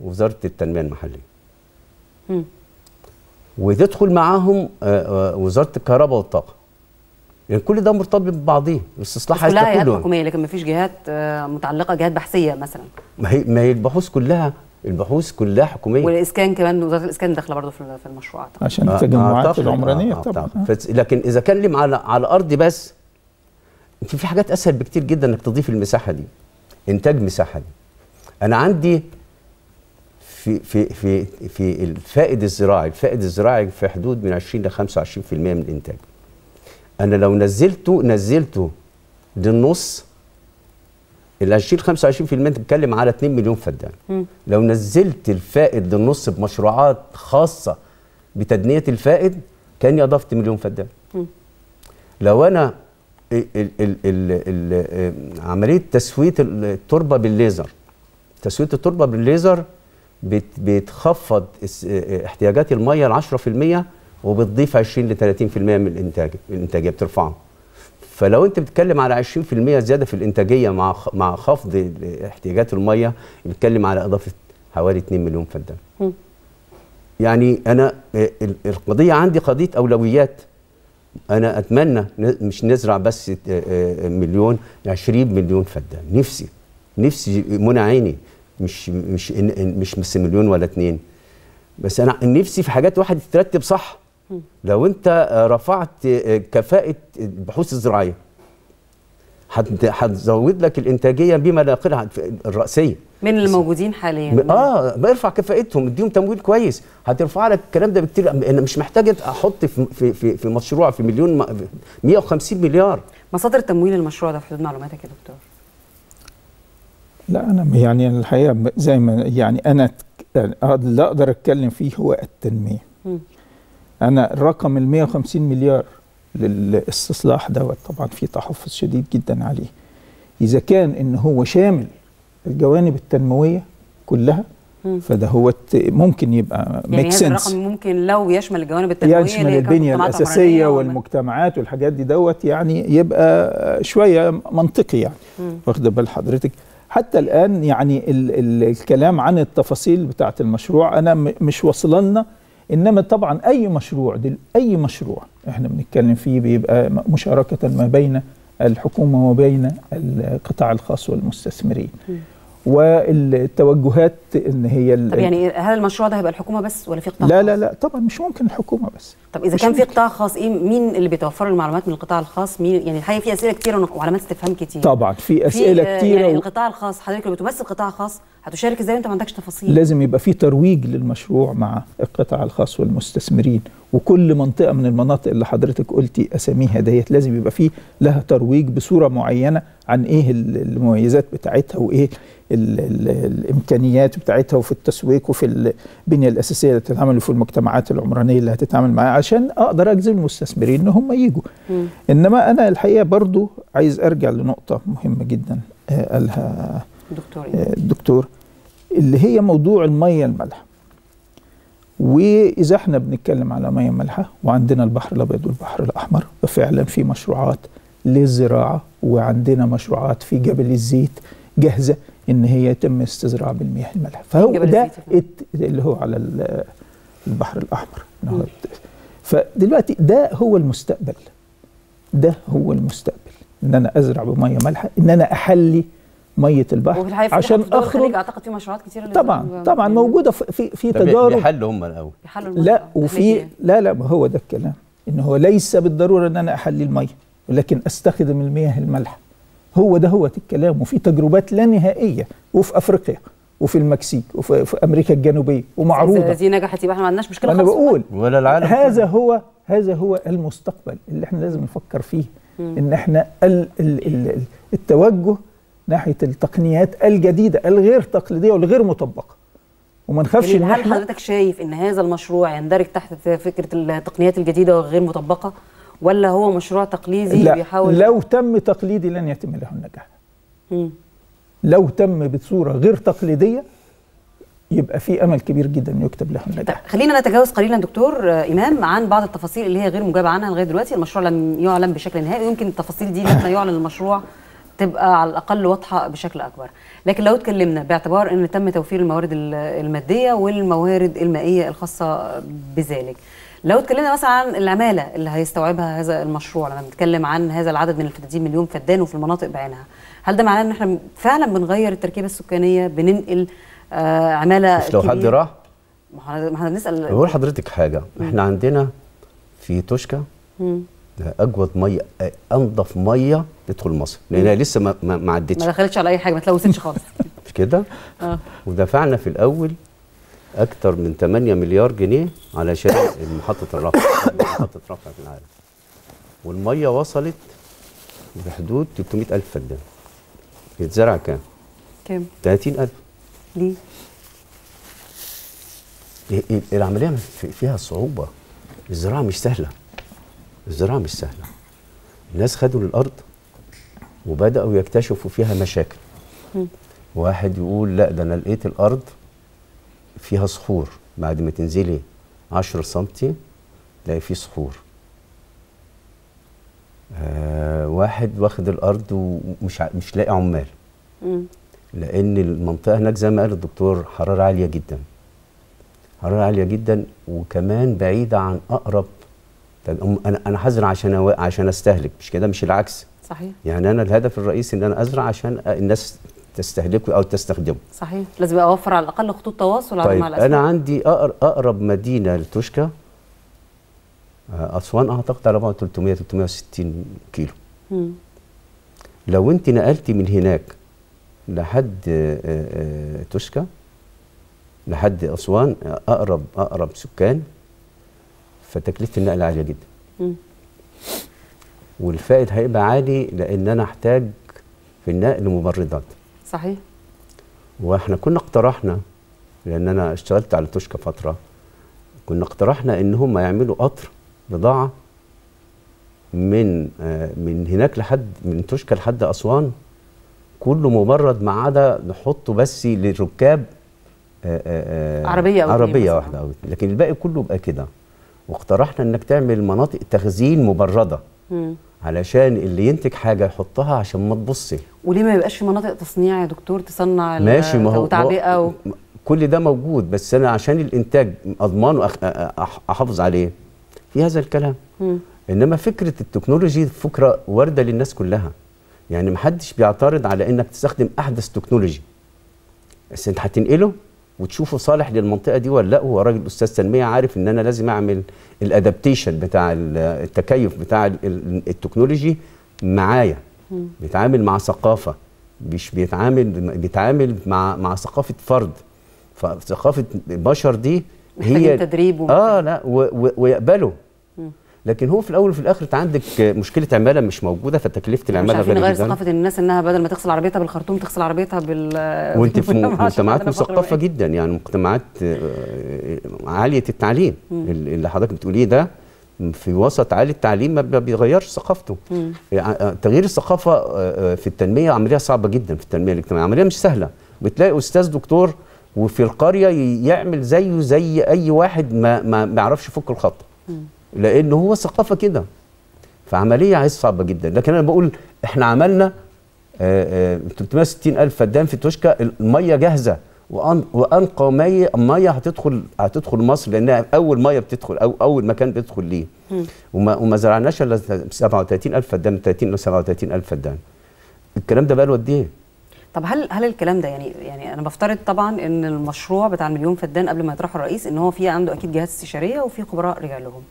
Speaker 2: ووزاره التنمية المحلية.
Speaker 1: مم.
Speaker 2: وتدخل معاهم آه، آه، وزارة الكهرباء والطاقة. يعني كل ده مرتبط ببعضيه الاستصلاح
Speaker 1: كلها
Speaker 2: عايز
Speaker 1: هيئات
Speaker 2: كله
Speaker 1: حكومية لكن ما فيش جهات آه، متعلقة جهات بحثية مثلا.
Speaker 2: ما هي ما هي البحوث كلها البحوث كلها حكومية.
Speaker 1: والإسكان كمان وزارة الإسكان داخلة برضه في في المشروع. أعتقد.
Speaker 3: عشان التجمعات العمرانية
Speaker 2: آه،
Speaker 3: طبعا.
Speaker 2: لكن إذا كان لي على على أرض بس في في حاجات أسهل بكتير جدا إنك تضيف المساحة دي إنتاج مساحة دي. أنا عندي في في في في الفائد الزراعي الفائد الزراعي في حدود من 20 ل 25% من الإنتاج أنا لو نزلته نزلته للنص ال 20 25% أنت بتتكلم على 2 مليون فدان. لو نزلت الفائد للنص بمشروعات خاصة بتدنية الفائد كأني أضفت مليون فدان. لو أنا ال ال ال ال عملية تسوية التربة بالليزر تسوية التربة بالليزر بتخفض احتياجات المية ل 10% وبتضيف 20 ل 30% من الإنتاج الإنتاجية بترفعه. فلو أنت بتتكلم على 20% زيادة في الإنتاجية مع مع خفض احتياجات المية بنتكلم على إضافة حوالي 2 مليون فدان. يعني أنا ال- القضية عندي قضية أولويات. أنا أتمنى مش نزرع بس آه، آه، مليون 20 مليون فدان نفسي نفسي منى عيني. مش مش إن- إن- مش بس مليون ولا اتنين. بس أنا نفسي في حاجات واحد تترتب صح. لو أنت آه، رفعت آه، كفاءة البحوث الزراعية هت- هتزود لك الإنتاجية بما لا يقل الرأسية.
Speaker 1: من الموجودين حاليا.
Speaker 2: آه بيرفع كفاءتهم اديهم تمويل كويس. هترفع لك الكلام ده بكتير. أنا مش محتاج أحط في في في, في مشروع في مليون م- 150 مليار.
Speaker 1: مصادر تمويل المشروع ده في حدود معلوماتك يا دكتور؟
Speaker 3: لا أنا يعني الحقيقة زي ما يعني أنا يعني اللي أقدر أتكلم فيه هو التنمية
Speaker 1: مم.
Speaker 3: أنا الرقم ال 150 مليار للاستصلاح دوت طبعا في تحفظ شديد جدا عليه إذا كان إن هو شامل الجوانب التنموية كلها. فده هو ممكن يبقى
Speaker 1: يعني
Speaker 3: ميك
Speaker 1: هذا الرقم ممكن لو يشمل الجوانب التنموية اللي
Speaker 3: يشمل
Speaker 1: البنية الأساسية
Speaker 3: والمجتمعات والحاجات دي دوت يعني يبقى شوية منطقي يعني
Speaker 1: مم.
Speaker 3: واخده بال حضرتك حتى الآن يعني ال ال الكلام عن التفاصيل بتاعه المشروع أنا م- مش واصلنا إنما طبعا أي مشروع دل أي مشروع إحنا بنتكلم فيه بيبقى م- مشاركة ما بين الحكومة وبين القطاع الخاص والمستثمرين. والتوجهات إن هي
Speaker 1: طب يعني هل المشروع ده هيبقى الحكومة بس ولا في قطاع
Speaker 3: لا
Speaker 1: خاص؟
Speaker 3: لا لا طبعا مش ممكن الحكومة بس.
Speaker 1: طب
Speaker 3: إذا
Speaker 1: كان في. قطاع خاص إيه مين اللي بيتوفر المعلومات من القطاع الخاص؟ مين يعني الحقيقة في أسئلة كتير وعلامات استفهام كتير.
Speaker 3: طبعا في
Speaker 1: في
Speaker 3: أسئلة
Speaker 1: آه،
Speaker 3: كتيره
Speaker 1: يعني
Speaker 3: و-
Speaker 1: القطاع الخاص حضرتك لو بتمثل قطاع خاص هتشارك إزاي وأنت ما عندكش تفاصيل؟
Speaker 3: لازم يبقى في ترويج للمشروع مع القطاع الخاص والمستثمرين. وكل منطقة من المناطق اللي حضرتك قلتي أساميها ديت لازم يبقى في لها ترويج بصورة معينة عن إيه ال- المميزات بتاعتها وإيه ال ال الإمكانيات بتاعتها وفي التسويق وفي البنية الأساسية اللي هتتعمل وفي المجتمعات العمرانية اللي هتتعامل معاها عشان أقدر اجذب المستثمرين إن هم يجوا. إنما أنا الحقيقة برضو عايز أرجع لنقطة مهمة جدا آه، قالها
Speaker 1: دكتور.
Speaker 3: آه، الدكتور اللي هي موضوع المية المالحة. وإذا إحنا بنتكلم على مية مالحة وعندنا البحر الأبيض والبحر الأحمر ففعلا في مشروعات للزراعة وعندنا مشروعات في جبل الزيت جاهزة. إن هي يتم استزراع بالمياه المالحه فهو ده اللي هو على ال- البحر الأحمر. الت- فدلوقتي ده هو المستقبل. ده هو المستقبل. إن أنا أزرع بميه مالحة إن أنا أحلي مية البحر عشان أخرج.
Speaker 1: أعتقد في مشروعات كتير
Speaker 3: طبعا طبعا موجودة في في, تجارب.
Speaker 2: بيحلوا هم
Speaker 1: الأول.
Speaker 3: لا
Speaker 1: ده
Speaker 3: وفي. لا لا ما هو ده الكلام. إن هو ليس بالضرورة إن أنا أحلي الميه ولكن أستخدم المياه المالحة. هو ده هو الكلام وفي تجربات لا نهائية وفي أفريقيا وفي المكسيك وفي في أمريكا
Speaker 1: الجنوبية
Speaker 3: ومعروضة.
Speaker 1: دي نجحت يبقى إحنا ما عندناش مشكلة
Speaker 3: أنا
Speaker 1: خالص.
Speaker 3: بقول
Speaker 2: ولا العالم
Speaker 3: هذا هو هذا هو المستقبل اللي إحنا لازم نفكر فيه إن إحنا ال ال ال التوجه ناحية التقنيات الجديدة الغير تقليدية والغير مطبقة. وما نخافش
Speaker 1: يعني هل حضرتك شايف إن هذا المشروع يندرج تحت فكرة التقنيات الجديدة والغير مطبقة؟ ولا هو مشروع تقليدي
Speaker 3: لا
Speaker 1: بيحاول؟
Speaker 3: لو تم تقليدي لن يتم له النجاح. لو تم بصورة غير تقليدية يبقى في أمل كبير جدا ان يكتب له
Speaker 1: طيب
Speaker 3: النجاح.
Speaker 1: خلينا نتجاوز قليلا دكتور إمام عن بعض التفاصيل اللي هي غير مجاب عنها لغاية دلوقتي. المشروع لم يعلن بشكل نهائي ويمكن التفاصيل دي لما يعلن المشروع تبقى على الأقل واضحة بشكل أكبر. لكن لو اتكلمنا باعتبار إن تم توفير الموارد ال- المادية والموارد المائية الخاصة بذلك لو اتكلمنا مثلا عن العمالة اللي هيستوعبها هذا المشروع لما بنتكلم عن هذا العدد من ال 30 مليون فدان وفي المناطق بعينها هل ده معناه إن إحنا فعلا بنغير التركيبة السكانية بننقل آه عمالة
Speaker 2: مش لو حد؟ راح
Speaker 1: ما إحنا بنسأل
Speaker 2: بقول لحضرتك حاجة إحنا عندنا في توشكا
Speaker 1: مم.
Speaker 2: أجود مية أنضف مية تدخل مصر لانها لسه ما ما ما
Speaker 1: ما
Speaker 2: عدتش
Speaker 1: دخلتش على أي حاجة ما تلوثتش خالص. [LAUGHS]
Speaker 2: مش كده؟
Speaker 1: آه.
Speaker 2: ودفعنا في الأول أكتر من 8 مليار جنيه علشان محطة الرفع محطة رفع في العالم. والمية وصلت بحدود 300 ألف فدان. يتزرع كام؟
Speaker 1: كام؟
Speaker 2: 30 ألف.
Speaker 1: ليه؟
Speaker 2: ال- ال- العملية في- فيها صعوبة. الزراعة مش سهلة. الزراعة مش سهلة. الناس خدوا الأرض وبدأوا يكتشفوا فيها مشاكل. واحد يقول لا ده أنا لقيت الأرض فيها صخور. بعد ما تنزلي 10 سنتي تلاقي فيه صخور. آه واحد واخد الأرض ومش مش لاقي عمال.
Speaker 1: مم.
Speaker 2: لأن المنطقة هناك زي ما قال الدكتور حرارة عالية جدا. حرارة عالية جدا وكمان بعيدة عن أقرب أنا أنا هزرع عشان أو- عشان أستهلك مش كده؟ مش العكس.
Speaker 1: صحيح.
Speaker 2: يعني أنا الهدف الرئيسي إن أنا أزرع عشان الناس تستهلكه أو تستخدمه.
Speaker 1: صحيح. لازم اوفر على الأقل خطوط تواصل على
Speaker 2: طيب
Speaker 1: مع الاسواق
Speaker 2: أنا عندي أقرب مدينة لتوشكا آه، أسوان أعتقد على بعد 300 360 كيلو.
Speaker 1: مم.
Speaker 2: لو أنت نقلتي من هناك لحد آه، آه، توشكا لحد أسوان أقرب أقرب سكان فتكلفة النقل عالية جدا.
Speaker 1: مم.
Speaker 2: والفائد هيبقى عالي لأن أنا أحتاج في النقل مبردات
Speaker 1: صحيح
Speaker 2: وإحنا كنا اقترحنا لأن أنا اشتغلت على توشكا فترة كنا اقترحنا إن هم يعملوا قطر بضاعة من آه، من هناك لحد من توشكا لحد أسوان كله مبرد ما عدا نحطه بس للركاب آه، آه، آه،
Speaker 1: عربية أو
Speaker 2: عربية. واحدة اتنين. لكن الباقي كله يبقى كده واقترحنا إنك تعمل مناطق تخزين مبرده
Speaker 1: مم.
Speaker 2: علشان اللي ينتج حاجة يحطها عشان ما تبصي.
Speaker 1: وليه ما يبقاش في مناطق تصنيع يا دكتور تصنع
Speaker 2: ماشي ما هو
Speaker 1: وتعبئه و...
Speaker 2: كل ده موجود بس أنا عشان الإنتاج اضمانه أخ- أحافظ عليه. في هذا الكلام.
Speaker 1: مم.
Speaker 2: إنما فكرة ال technology فكرة واردة للناس كلها. يعني محدش بيعترض على إنك تستخدم أحدث technology. بس أنت هتنقله؟ وتشوفه صالح للمنطقة دي ولا لأ؟ هو راجل أستاذ تنمية عارف إن أنا لازم أعمل ال adaptation بتاع ال- التكيف بتاع ال- ال- ال technology معايا. بيتعامل مع ثقافة مش بيتعامل بيتعامل مع مع ثقافة فرد. فثقافه بشر دي هي
Speaker 1: تدريب
Speaker 2: آه لأ و و ويقبلوا. لكن هو في الأول وفي الآخر أنت عندك مشكلة عمالة مش موجودة
Speaker 1: فتكلفة
Speaker 2: العمالة
Speaker 1: نغير
Speaker 2: جدا
Speaker 1: ثقافة الناس إنها بدل ما تغسل عربيتها بالخرطوم تغسل عربيتها بال [LAUGHS]
Speaker 2: وأنت [LAUGHS] في م- مجتمعات
Speaker 1: مثقفة.
Speaker 2: جدا يعني مجتمعات آه، عالية التعليم. ال- اللي حضرتك بتقوليه ده في وسط عالي التعليم ما بيغيرش ثقافته. يعني تغيير الثقافة آه، آه، في التنمية عملية صعبة جدا في التنمية الاجتماعية. عملية مش سهلة. بتلاقي أستاذ دكتور وفي القرية يعمل زيه زي أي واحد ما ما ما يعرفش يفك الخط. لأن هو ثقافة كده. فعملية عايز صعبة جدا. لكن أنا بقول إحنا عملنا آه، آه، 360 ألف فدان في توشكا المية جاهزة. وأن وأنقى ميه مية هتدخل هتدخل مصر لانها أول مية بتدخل أو أول مكان بيدخل ليه. وما, وما زرعناش إلا 37 ألف فدان 30 ل 37 ألف فدان الكلام ده بقى له قد إيه؟
Speaker 1: طب هل هل الكلام ده يعني يعني أنا بفترض طبعا إن المشروع بتاع المليون فدان قبل ما يطرحه الرئيس إن هو في عنده أكيد جهات استشارية وفي خبراء رجع لهم.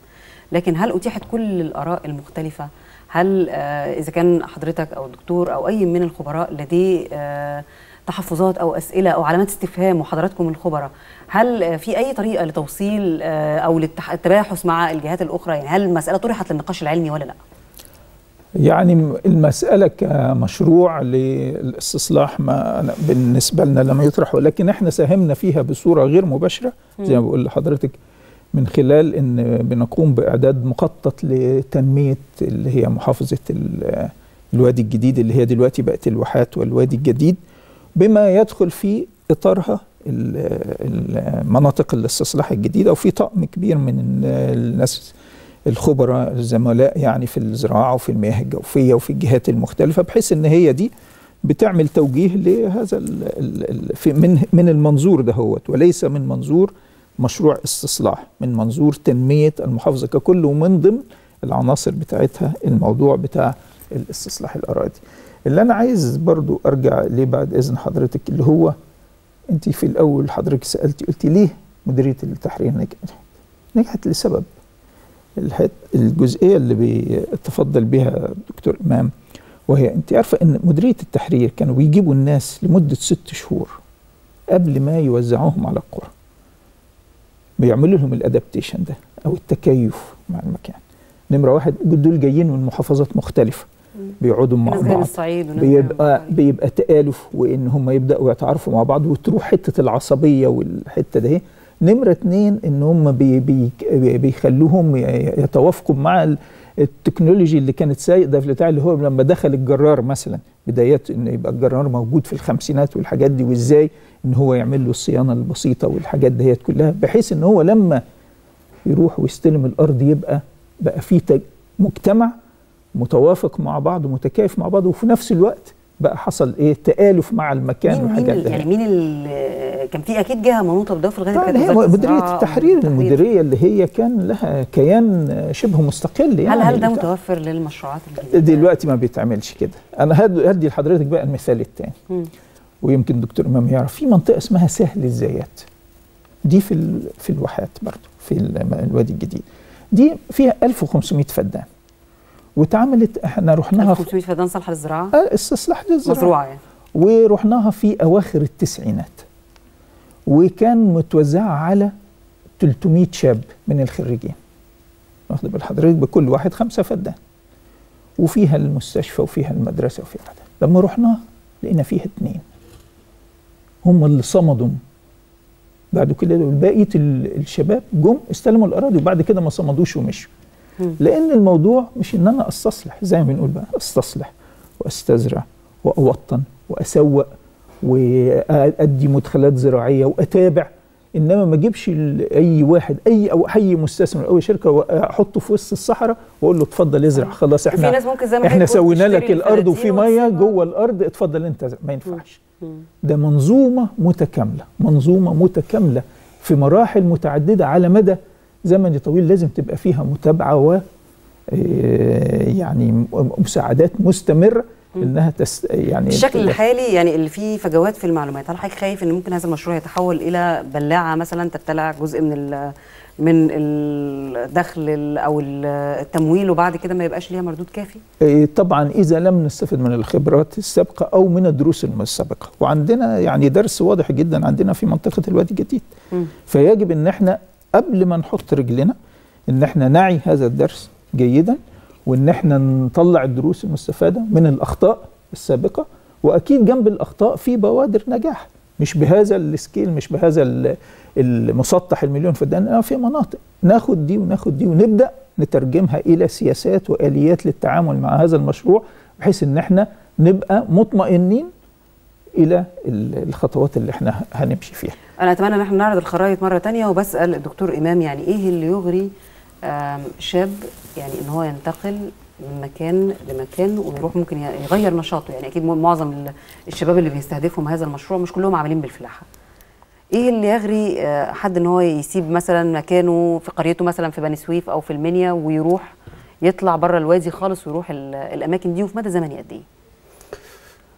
Speaker 1: لكن هل أتيحت كل الآراء المختلفة؟ هل آه إذا كان حضرتك أو الدكتور أو أي من الخبراء لديه آه تحفظات أو أسئلة أو علامات استفهام وحضراتكم الخبراء هل في أي طريقة لتوصيل آه أو للتباحث مع الجهات الأخرى؟ يعني هل المسألة طرحت للنقاش العلمي ولا لا؟
Speaker 3: يعني المسألة كمشروع للاستصلاح ما بالنسبة لنا لم يطرح ولكن إحنا ساهمنا فيها بصورة غير مباشرة زي ما بقول لحضرتك. من خلال إن بنقوم بإعداد مخطط لتنمية اللي هي محافظة ال- الوادي الجديد اللي هي دلوقتي بقت الواحات والوادي الجديد بما يدخل في إطارها ال- المناطق الاستصلاح الجديدة وفي طقم كبير من الناس الخبراء الزملاء يعني في الزراعة وفي المياه الجوفية وفي الجهات المختلفة بحيث إن هي دي بتعمل توجيه لهذا ال ال ال من من المنظور دهوت وليس من منظور مشروع استصلاح من منظور تنمية المحافظة ككل ومن ضمن العناصر بتاعتها الموضوع بتاع الاستصلاح الأراضي. اللي أنا عايز برضو أرجع ليه بعد إذن حضرتك اللي هو أنت في الأول حضرتك سألتي قلتي ليه مديرية التحرير نجحت؟ نجحت لسبب. الجزئية اللي بيتفضل بها الدكتور إمام وهي أنت عارفة إن مديرية التحرير كانوا بيجيبوا الناس لمدة ست شهور قبل ما يوزعوهم على القرى. بيعملوا لهم الادابتيشن ده أو التكيف مع المكان. نمرة واحد دول جايين من محافظات مختلفة. بيقعدوا مع بعض. بيبقى. بيبقى تآلف وإن هم يبدأوا يتعارفوا مع بعض وتروح حتة العصبية والحتة ده نمرة اتنين إن هم بي بي بيخلوهم يتوافقوا مع ال- technology اللي كانت سائده في بتاع اللي هو لما دخل الجرار مثلا بدايات إن يبقى الجرار موجود في الخمسينات والحاجات دي وإزاي إن هو يعمل له الصيانة البسيطة والحاجات ديت كلها بحيث إن هو لما يروح ويستلم الأرض يبقى بقى في مجتمع متوافق مع بعض ومتكيف مع بعض وفي نفس الوقت بقى حصل إيه؟ تآلف مع المكان
Speaker 1: مين مين
Speaker 3: والحاجات
Speaker 1: ال-
Speaker 3: دي
Speaker 1: يعني مين كان في أكيد جهة منوطه بده في الغالب كانت
Speaker 3: هي
Speaker 1: أو
Speaker 3: التحرير. المديرية اللي هي كان لها كيان شبه مستقل يعني
Speaker 1: هل هل ده متوفر للمشروعات الجديدة؟
Speaker 3: دلوقتي ما بيتعملش كده. أنا هد- هدي لحضرتك بقى المثال الثاني. ويمكن دكتور إمام يعرف. في منطقة اسمها سهل الزايات دي في في الواحات برضه في ال- الوادي الجديد. دي فيها 1500 فدان. واتعملت إحنا رحناها في
Speaker 1: 1500 فدان صالحه للزراعه
Speaker 3: آه، استصلاح للزراعه
Speaker 1: مزروعة. يعني
Speaker 3: ورحناها في أواخر التسعينات. وكان متوزعة على 300 شاب من الخريجين. واخد بال حضرتك بكل واحد خمسة فدان. وفيها المستشفى وفيها المدرسة وفيها ده لما رحنا لقينا فيها اتنين. هم اللي صمدوا. بعد كده بقية ال- الشباب جم استلموا الأراضي وبعد كده ما صمدوش ومشوا. لأن الموضوع مش إن أنا أستصلح زي ما بنقول بقى أستصلح وأستزرع وأوطن وأسوق وأدي مدخلات زراعية وأتابع إنما ما أجيبش اي واحد أي أو أي مستثمر أو أي شركة وأحطه في وسط الصحراء وأقول له اتفضل ازرع خلاص
Speaker 1: وفي
Speaker 3: إحنا
Speaker 1: ناس ممكن زي ما إحنا
Speaker 3: سوينا لك الأرض وفي
Speaker 1: مية.
Speaker 3: جوه الأرض اتفضل أنت ما ينفعش. ده منظومة متكاملة منظومة متكاملة في مراحل متعددة على مدى زمني طويل لازم تبقى فيها متابعة آه، يعني مساعدات مستمرة إنها تس يعني
Speaker 1: الشكل الحالي يعني اللي فيه فجوات في المعلومات هل حضرتك خايف إن ممكن هذا المشروع يتحول إلى بلاعة مثلا تبتلع جزء من من الدخل ال- أو ال- التمويل وبعد كده ما يبقاش ليها مردود كافي؟
Speaker 3: إيه، طبعا إذا لم نستفد من الخبرات السابقة أو من الدروس السابقه وعندنا يعني درس واضح جدا عندنا في منطقة الوادي الجديد. فيجب إن إحنا قبل ما نحط رجلنا إن إحنا نعي هذا الدرس جيدا وإن إحنا نطلع الدروس المستفادة من الأخطاء السابقة وأكيد جنب الأخطاء في بوادر نجاح. مش بهذا السكيل مش بهذا ال- المسطح المليون فدان في مناطق. ناخد دي وناخد دي ونبدأ نترجمها إلى سياسات وآليات للتعامل مع هذا المشروع بحيث إن إحنا نبقى مطمئنين إلى ال- الخطوات اللي إحنا هنمشي فيها.
Speaker 1: أنا أتمنى إن إحنا نعرض الخرائط مرة تانية وبسأل الدكتور إمام يعني إيه اللي يغري شاب يعني إن هو ينتقل من مكان لمكان ويروح ممكن يغير نشاطه. يعني أكيد معظم ال- الشباب اللي بيستهدفهم هذا المشروع مش كلهم عاملين بالفلاحة. إيه اللي يغري آه، حد إن هو يسيب مثلا مكانه في قريته مثلا في بني سويف أو في المنيا ويروح يطلع بره الوادي خالص ويروح ال- الأماكن دي وفي مدى زمني قد إيه؟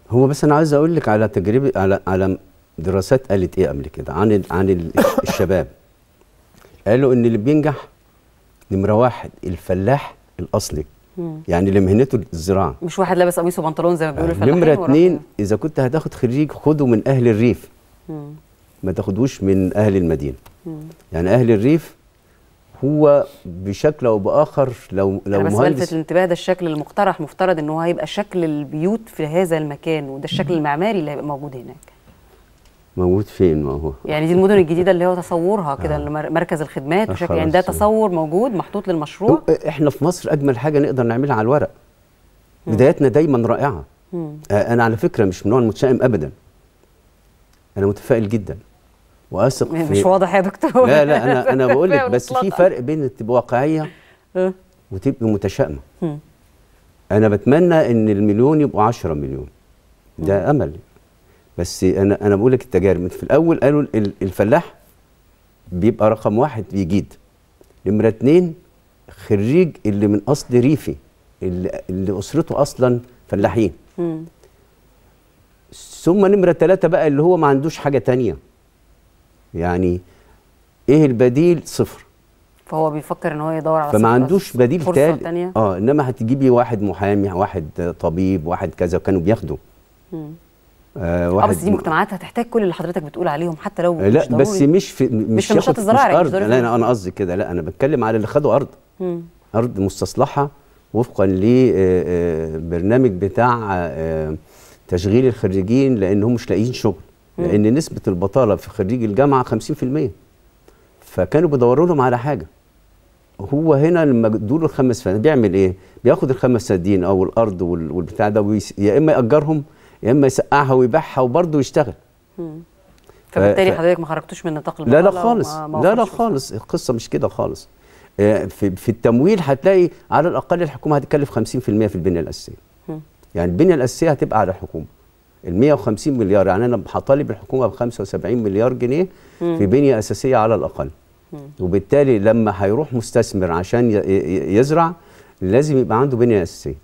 Speaker 2: هو بس أنا عايز أقول لك على تجربة على على دراسات قالت إيه قبل كده؟ عن عن ال- [LAUGHS] الشباب. قالوا إن اللي بينجح نمرة واحد الفلاح الأصلي.
Speaker 1: مم.
Speaker 2: يعني اللي مهنته الزراعة.
Speaker 1: مش واحد لابس قميص وبنطلون زي ما بيقولوا الفلاحين نمرة
Speaker 2: اتنين إذا كنت هتاخد خريج خده من أهل الريف.
Speaker 1: مم.
Speaker 2: ما تاخدوش من أهل المدينة.
Speaker 1: مم.
Speaker 2: يعني أهل الريف هو بشكل أو بآخر لو لو
Speaker 1: بس
Speaker 2: مهندس
Speaker 1: الانتباه ده الشكل المقترح مفترض إن هو هيبقى شكل البيوت في هذا المكان وده الشكل المعماري اللي هيبقى موجود هناك.
Speaker 2: موجود فين؟ ما هو.
Speaker 1: يعني دي المدن الجديدة اللي هو تصورها كده مر- مركز الخدمات
Speaker 2: آه،
Speaker 1: بشكل يعني ده. تصور موجود محطوط للمشروع؟
Speaker 2: إحنا في مصر أجمل حاجة نقدر نعملها على الورق. بداياتنا دايما رائعة.
Speaker 1: مم.
Speaker 2: آه، أنا على فكرة مش من النوع المتشائم ابدا. أنا متفائل جدا. واثق في
Speaker 1: مش واضح يا دكتور.
Speaker 2: لا لا أنا [LAUGHS] أنا بقول لك بس في. فرق بين تبقى واقعية
Speaker 1: آه.
Speaker 2: وتبقى متشائمة.
Speaker 1: مم.
Speaker 2: أنا بتمنى إن المليون يبقوا 10 مليون. ده أمل. بس أنا أنا بقول لك التجارب. في الأول قالوا ال- الفلاح بيبقى رقم واحد بيجيد. نمرة اتنين خريج اللي من أصل ريفي اللي, اللي أسرته أصلا فلاحين. ثم نمرة ثلاثة بقى اللي هو ما عندوش حاجة تانية. يعني إيه البديل؟ صفر.
Speaker 1: فهو بيفكر إن هو يدور على
Speaker 2: فما عندوش بديل تالت.
Speaker 1: تانية.
Speaker 2: آه إنما هتجيبي واحد محامي واحد طبيب واحد كذا كانوا بياخدوا. آه
Speaker 1: آه
Speaker 2: واحد
Speaker 1: بس دي مجتمعات هتحتاج كل اللي حضرتك بتقول عليهم حتى لو
Speaker 2: آه لا
Speaker 1: مش.
Speaker 2: بس مش في مش
Speaker 1: في النشاط
Speaker 2: ياخد-
Speaker 1: الزراعي، مش
Speaker 2: مش
Speaker 1: أرض
Speaker 2: لا
Speaker 1: في
Speaker 2: أنا أنا قصدي كده لا أنا بتكلم على اللي خدوا أرض
Speaker 1: مم.
Speaker 2: أرض مستصلحة وفقا لبرنامج بتاع آه، تشغيل الخريجين لأنهم مش لاقيين شغل
Speaker 1: مم.
Speaker 2: لأن نسبة البطالة في خريج الجامعة 50% فكانوا بيدوروا لهم على حاجة هو هنا لما دول الخمس فدان بيعمل إيه؟ بياخد الخمس فدان أو الأرض وال- والبتاع ده يا إما يأجرهم يا إما يسقعها ويبيعها وبرضه يشتغل.
Speaker 1: فبالتالي
Speaker 2: ف-
Speaker 1: حضرتك ما خرجتوش من نطاق
Speaker 2: لا لا خالص لا لا. خالص القصة مش كده خالص آه، في في التمويل هتلاقي على الأقل الحكومة هتكلف 50% في البنية
Speaker 1: الأساسية.
Speaker 2: يعني البنية الأساسية هتبقى على الحكومة ال 150 مليار يعني أنا هطالب الحكومة ب 75 مليار جنيه. في بنية أساسية على
Speaker 1: الأقل.
Speaker 2: وبالتالي لما هيروح مستثمر عشان يزرع لازم يبقى عنده بنية أساسية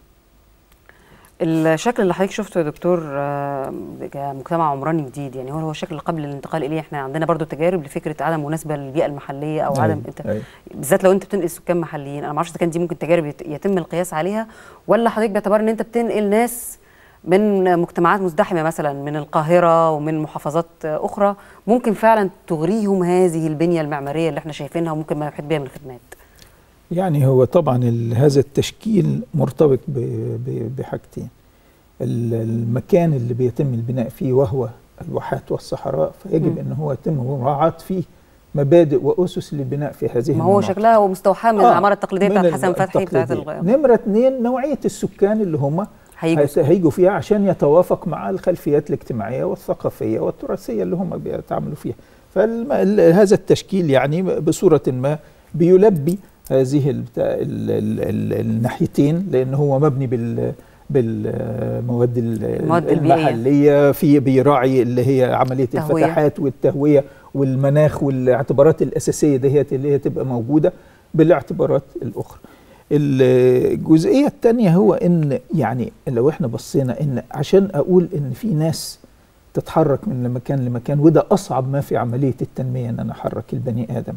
Speaker 1: الشكل اللي حضرتك شفته يا دكتور آه، كمجتمع عمراني جديد يعني هو هو الشكل اللي قبل الانتقال إليه. إحنا عندنا برضو تجارب لفكرة عدم مناسبة للبيئة المحلية أو عدم أنت
Speaker 3: أيوة.
Speaker 1: بالذات لو أنت بتنقل سكان محليين. أنا ما أعرفش إذا كان دي ممكن تجارب يت- يتم القياس عليها ولا حضرتك باعتبار إن أنت بتنقل ناس من مجتمعات مزدحمة مثلا من القاهرة ومن محافظات أخرى ممكن فعلا تغريهم هذه البنية المعمارية اللي إحنا شايفينها وممكن ما يحيط بها من الخدمات؟
Speaker 3: يعني هو طبعا هذا التشكيل مرتبط بحاجتين ال- المكان اللي بيتم البناء فيه وهو الواحات والصحراء فيجب
Speaker 1: مم.
Speaker 3: إن هو يتم مراعاة فيه مبادئ وأسس للبناء في هذه
Speaker 1: ما هو
Speaker 3: المناطق.
Speaker 1: شكلها ومستوحاه من
Speaker 3: آه،
Speaker 1: العمارة
Speaker 3: التقليدية
Speaker 1: بتاعت حسن فتحي بتاعت.
Speaker 3: نمرة اتنين نوعية السكان اللي هم
Speaker 1: هيجوا
Speaker 3: فيها عشان يتوافق مع الخلفيات الاجتماعية والثقافية والتراثية اللي هم بيتعاملوا فيها فهذا التشكيل يعني بصورة ما بيلبي هذه ال ال ال ال الناحيتين لأن هو مبني بال بالمواد ال-
Speaker 1: المواد البيئية.
Speaker 3: المحلية في بيراعي اللي هي عملية
Speaker 1: التهوية.
Speaker 3: الفتحات والتهوية والمناخ والإعتبارات الأساسية دهيت اللي هي تبقى موجودة بالاعتبارات الأخرى الجزئية الثانية هو إن يعني لو إحنا بصينا إن عشان أقول إن في ناس تتحرك من مكان لمكان وده أصعب ما في عملية التنمية إن أنا أحرك البني آدم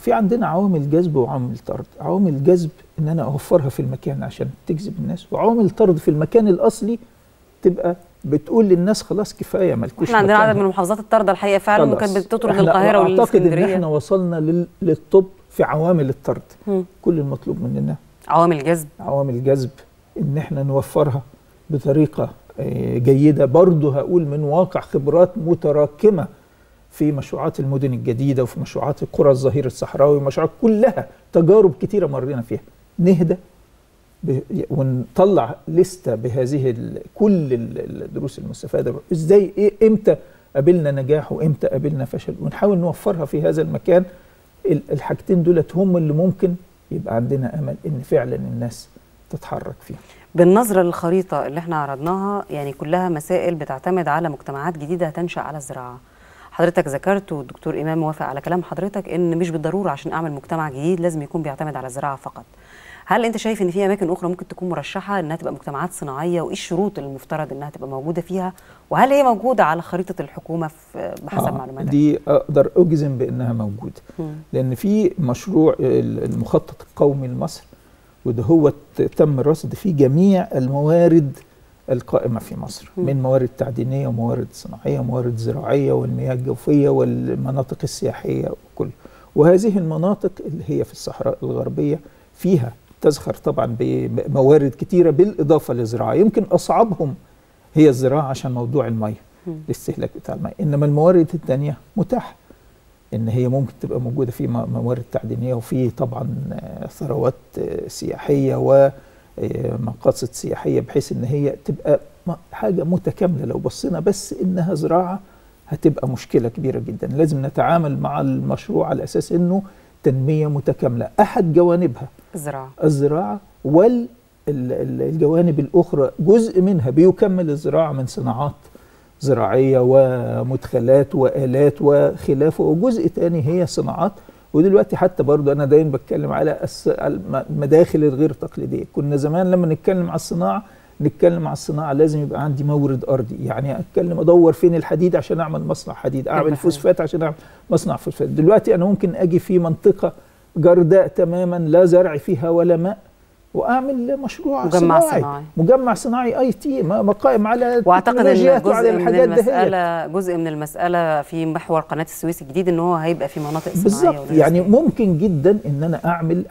Speaker 3: في عندنا عوامل جذب وعوامل طرد. عوامل جذب إن أنا أوفرها في المكان عشان تجذب الناس وعوامل طرد في المكان الأصلي تبقى بتقول للناس خلاص كفاية مالكوش
Speaker 1: إحنا عندنا عدد من المحافظات الطارده الحقيقة فعلا. وكانت بتطرد
Speaker 3: إحنا
Speaker 1: للقاهرة
Speaker 3: أعتقد إن
Speaker 1: والإسكندرية.
Speaker 3: إحنا وصلنا لل- للطب في عوامل الطرد.
Speaker 1: مم.
Speaker 3: كل المطلوب مننا
Speaker 1: عوامل جذب.
Speaker 3: عوامل جذب إن إحنا نوفرها بطريقة آه، جيدة. برضه هقول من واقع خبرات متراكمة في مشروعات المدن الجديدة وفي مشروعات القرى الظهير الصحراوي ومشروعات كلها تجارب كتيرة مرينا فيها. نهدى ونطلع لستة بهذه كل ال- الدروس المستفادة. إزاي إيه إمتى قابلنا نجاح وإمتى قابلنا فشل؟ ونحاول نوفرها في هذا المكان. ال- الحاجتين دولت هم اللي ممكن يبقى عندنا أمل إن فعلا الناس تتحرك فيها.
Speaker 1: بالنظرة للخريطة اللي إحنا عرضناها يعني كلها مسائل بتعتمد على مجتمعات جديدة هتنشأ على الزراعة. حضرتك ذكرت والدكتور إمام موافق على كلام حضرتك إن مش بالضرورة عشان أعمل مجتمع جديد لازم يكون بيعتمد على الزراعة فقط هل أنت شايف إن في أماكن أخرى ممكن تكون مرشحة إنها تبقى مجتمعات صناعية وإيه الشروط المفترض إنها تبقى موجودة فيها وهل هي موجودة على خريطة الحكومة في بحسب
Speaker 3: آه،
Speaker 1: معلوماتك؟
Speaker 3: دي أقدر أجزم بإنها
Speaker 1: موجودة.
Speaker 3: لأن في مشروع ال- المخطط القومي لمصر وده هو تم رصد فيه جميع الموارد القائمة في مصر. من موارد تعدينية وموارد صناعية وموارد زراعية والمياه الجوفية والمناطق السياحية وكل وهذه المناطق اللي هي في الصحراء الغربية فيها تزخر طبعا بموارد كتيرة بالإضافة للزراعه يمكن أصعبهم هي الزراعة عشان موضوع الميه
Speaker 1: مم.
Speaker 3: الاستهلاك بتاع الماء إنما الموارد الثانية متاحة إن هي ممكن تبقى موجودة في موارد تعدينية وفي طبعا آه، ثروات آه، سياحية ومقاصد سياحية بحيث إن هي تبقى م- حاجة متكاملة. لو بصينا بس إنها زراعة هتبقى مشكلة كبيرة جدا. لازم نتعامل مع المشروع على أساس إنه تنمية متكاملة. أحد جوانبها
Speaker 1: الزراعة
Speaker 3: الزراعة والجوانب الأخرى جزء منها بيكمل الزراعة من صناعات زراعية ومدخلات وآلات وخلافه. وجزء تاني هي صناعات ودلوقتي حتى برضو أنا دايما بتكلم على المداخل الغير تقليدية. كنا زمان لما نتكلم على الصناعة نتكلم على الصناعة لازم يبقى عندي مورد أرضي. يعني أتكلم أدور فين الحديد عشان أعمل مصنع حديد
Speaker 1: حديد.
Speaker 3: فوسفات عشان أعمل مصنع فوسفات. دلوقتي أنا ممكن أجي في منطقة جرداء تماما لا زرع فيها ولا ماء. واعمل مشروع
Speaker 1: مجمع
Speaker 3: صناعي
Speaker 1: صناعي.
Speaker 3: مجمع صناعي أي تي قائم على
Speaker 1: وأعتقد
Speaker 3: إن وعلى
Speaker 1: جزء من. المساله جزء من المسألة في محور قناة السويس الجديد إن هو هيبقى في مناطق صناعية
Speaker 3: بالظبط. يعني ممكن جدا إن أنا أعمل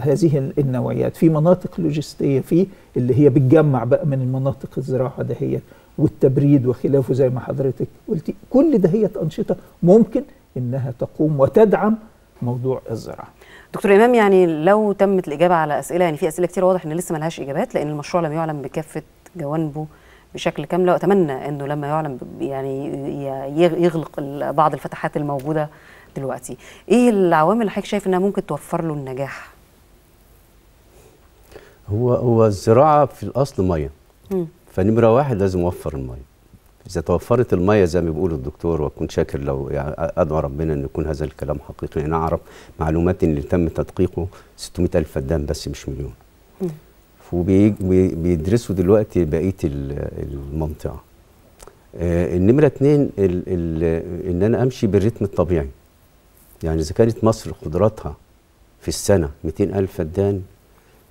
Speaker 3: هذه النوعيات في مناطق لوجستية في اللي هي بتجمع بقى من المناطق الزراعة دهيت والتبريد وخلافه زي ما حضرتك قلتي كل دهيت أنشطة ممكن إنها تقوم وتدعم موضوع الزراعة.
Speaker 1: دكتور إمام يعني لو تمت الإجابة على أسئلة يعني في أسئلة كتير واضح إن لسه ملهاش إجابات لأن المشروع لم يعلن بكافة جوانبه بشكل كامل وأتمنى إنه لما يعلن ب- يعني يغلق بعض الفتحات الموجودة دلوقتي. إيه العوامل اللي حضرتك شايف إنها ممكن توفر له النجاح؟
Speaker 2: هو هو الزراعة في الأصل
Speaker 1: مية.
Speaker 2: فنمرة واحد لازم اوفر المية. إذا توفرت المية زي ما بيقول الدكتور وأكون شاكر لو يعني أدعو ربنا إن يكون هذا الكلام حقيقي. أنا أعرف معلومات اللي تم تدقيقه 600 ألف فدان بس مش مليون. وبيدرسوا دلوقتي بقية ال- المنطقة. آه، النمرة اتنين ال ال إن أنا أمشي بالريتم الطبيعي. يعني إذا كانت مصر قدراتها في السنة 200 ألف فدان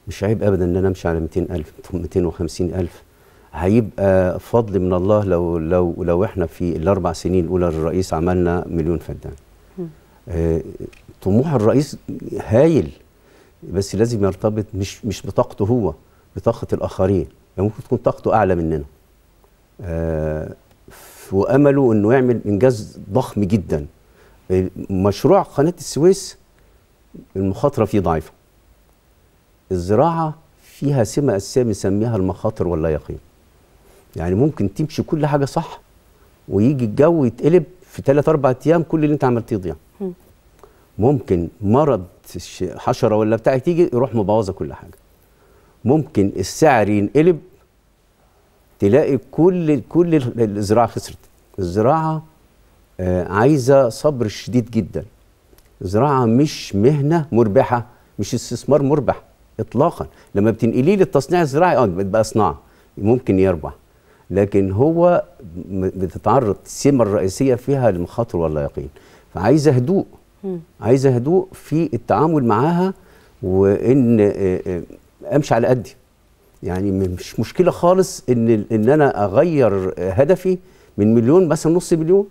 Speaker 2: مش عيب ابدا إن أنا أمشي على 200 ألف 250 ألف. هيبقى فضل من الله لو لو لو إحنا في الأربع سنين الأولى للرئيس عملنا مليون فدان. آه، طموح الرئيس هايل بس لازم يرتبط مش مش بطاقته هو بطاقة الآخرين. يعني ممكن تكون طاقته أعلى مننا. آه، وأمله إنه يعمل إنجاز ضخم جدا. مشروع قناة السويس المخاطرة فيه ضعيفة. الزراعة فيها سمة أساسية بنسميها المخاطر ولا يقين يعني ممكن تمشي كل حاجة صح ويجي الجو يتقلب في ثلاث أربع أيام كل اللي أنت عملتيه يضيع
Speaker 1: مم.
Speaker 2: ممكن مرض حشرة ولا بتاع تيجي يروح مبوظة كل حاجة. ممكن السعر ينقلب تلاقي كل كل ال- الزراعة خسرت. الزراعة آه، عايزة صبر شديد جدا. الزراعة مش مهنة مربحة مش استثمار مربح اطلاقا. لما بتنقليه للتصنيع الزراعي آه بتبقى صناعة ممكن يربح. لكن هو بتتعرض السمه الرئيسية فيها للمخاطر واللايقين فعايزه هدوء. عايزه هدوء في التعامل معاها وإن أمشي على قدي. يعني مش مشكلة خالص إن إن أنا أغير هدفي من مليون مثلا نص مليون.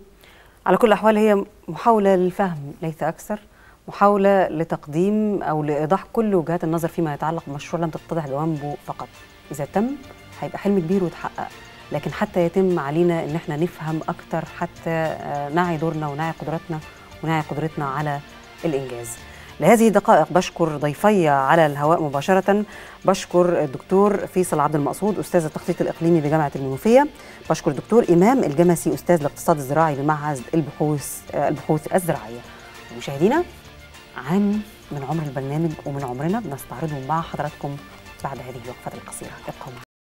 Speaker 1: على كل الأحوال هي محاولة للفهم ليس أكثر. محاولة لتقديم أو لإيضاح كل وجهات النظر فيما يتعلق بمشروع لم تتضح جوانبه فقط. إذا تم هيبقى حلم كبير ويتحقق. لكن حتى يتم علينا إن إحنا نفهم أكتر حتى آه، نعي دورنا ونعي قدراتنا ونعي قدرتنا على الإنجاز. لهذه الدقائق بشكر ضيفي على الهواء مباشرة. بشكر الدكتور فيصل عبد المقصود أستاذ التخطيط الإقليمي بجامعة المنوفية. بشكر الدكتور إمام الجمسي أستاذ الاقتصاد الزراعي بمعهد البحوث آه، البحوث الزراعية. مشاهدينا عام من عمر البرنامج ومن عمرنا بنستعرضه مع حضراتكم بعد هذه الوقفة القصيرة. ابقوا معنا.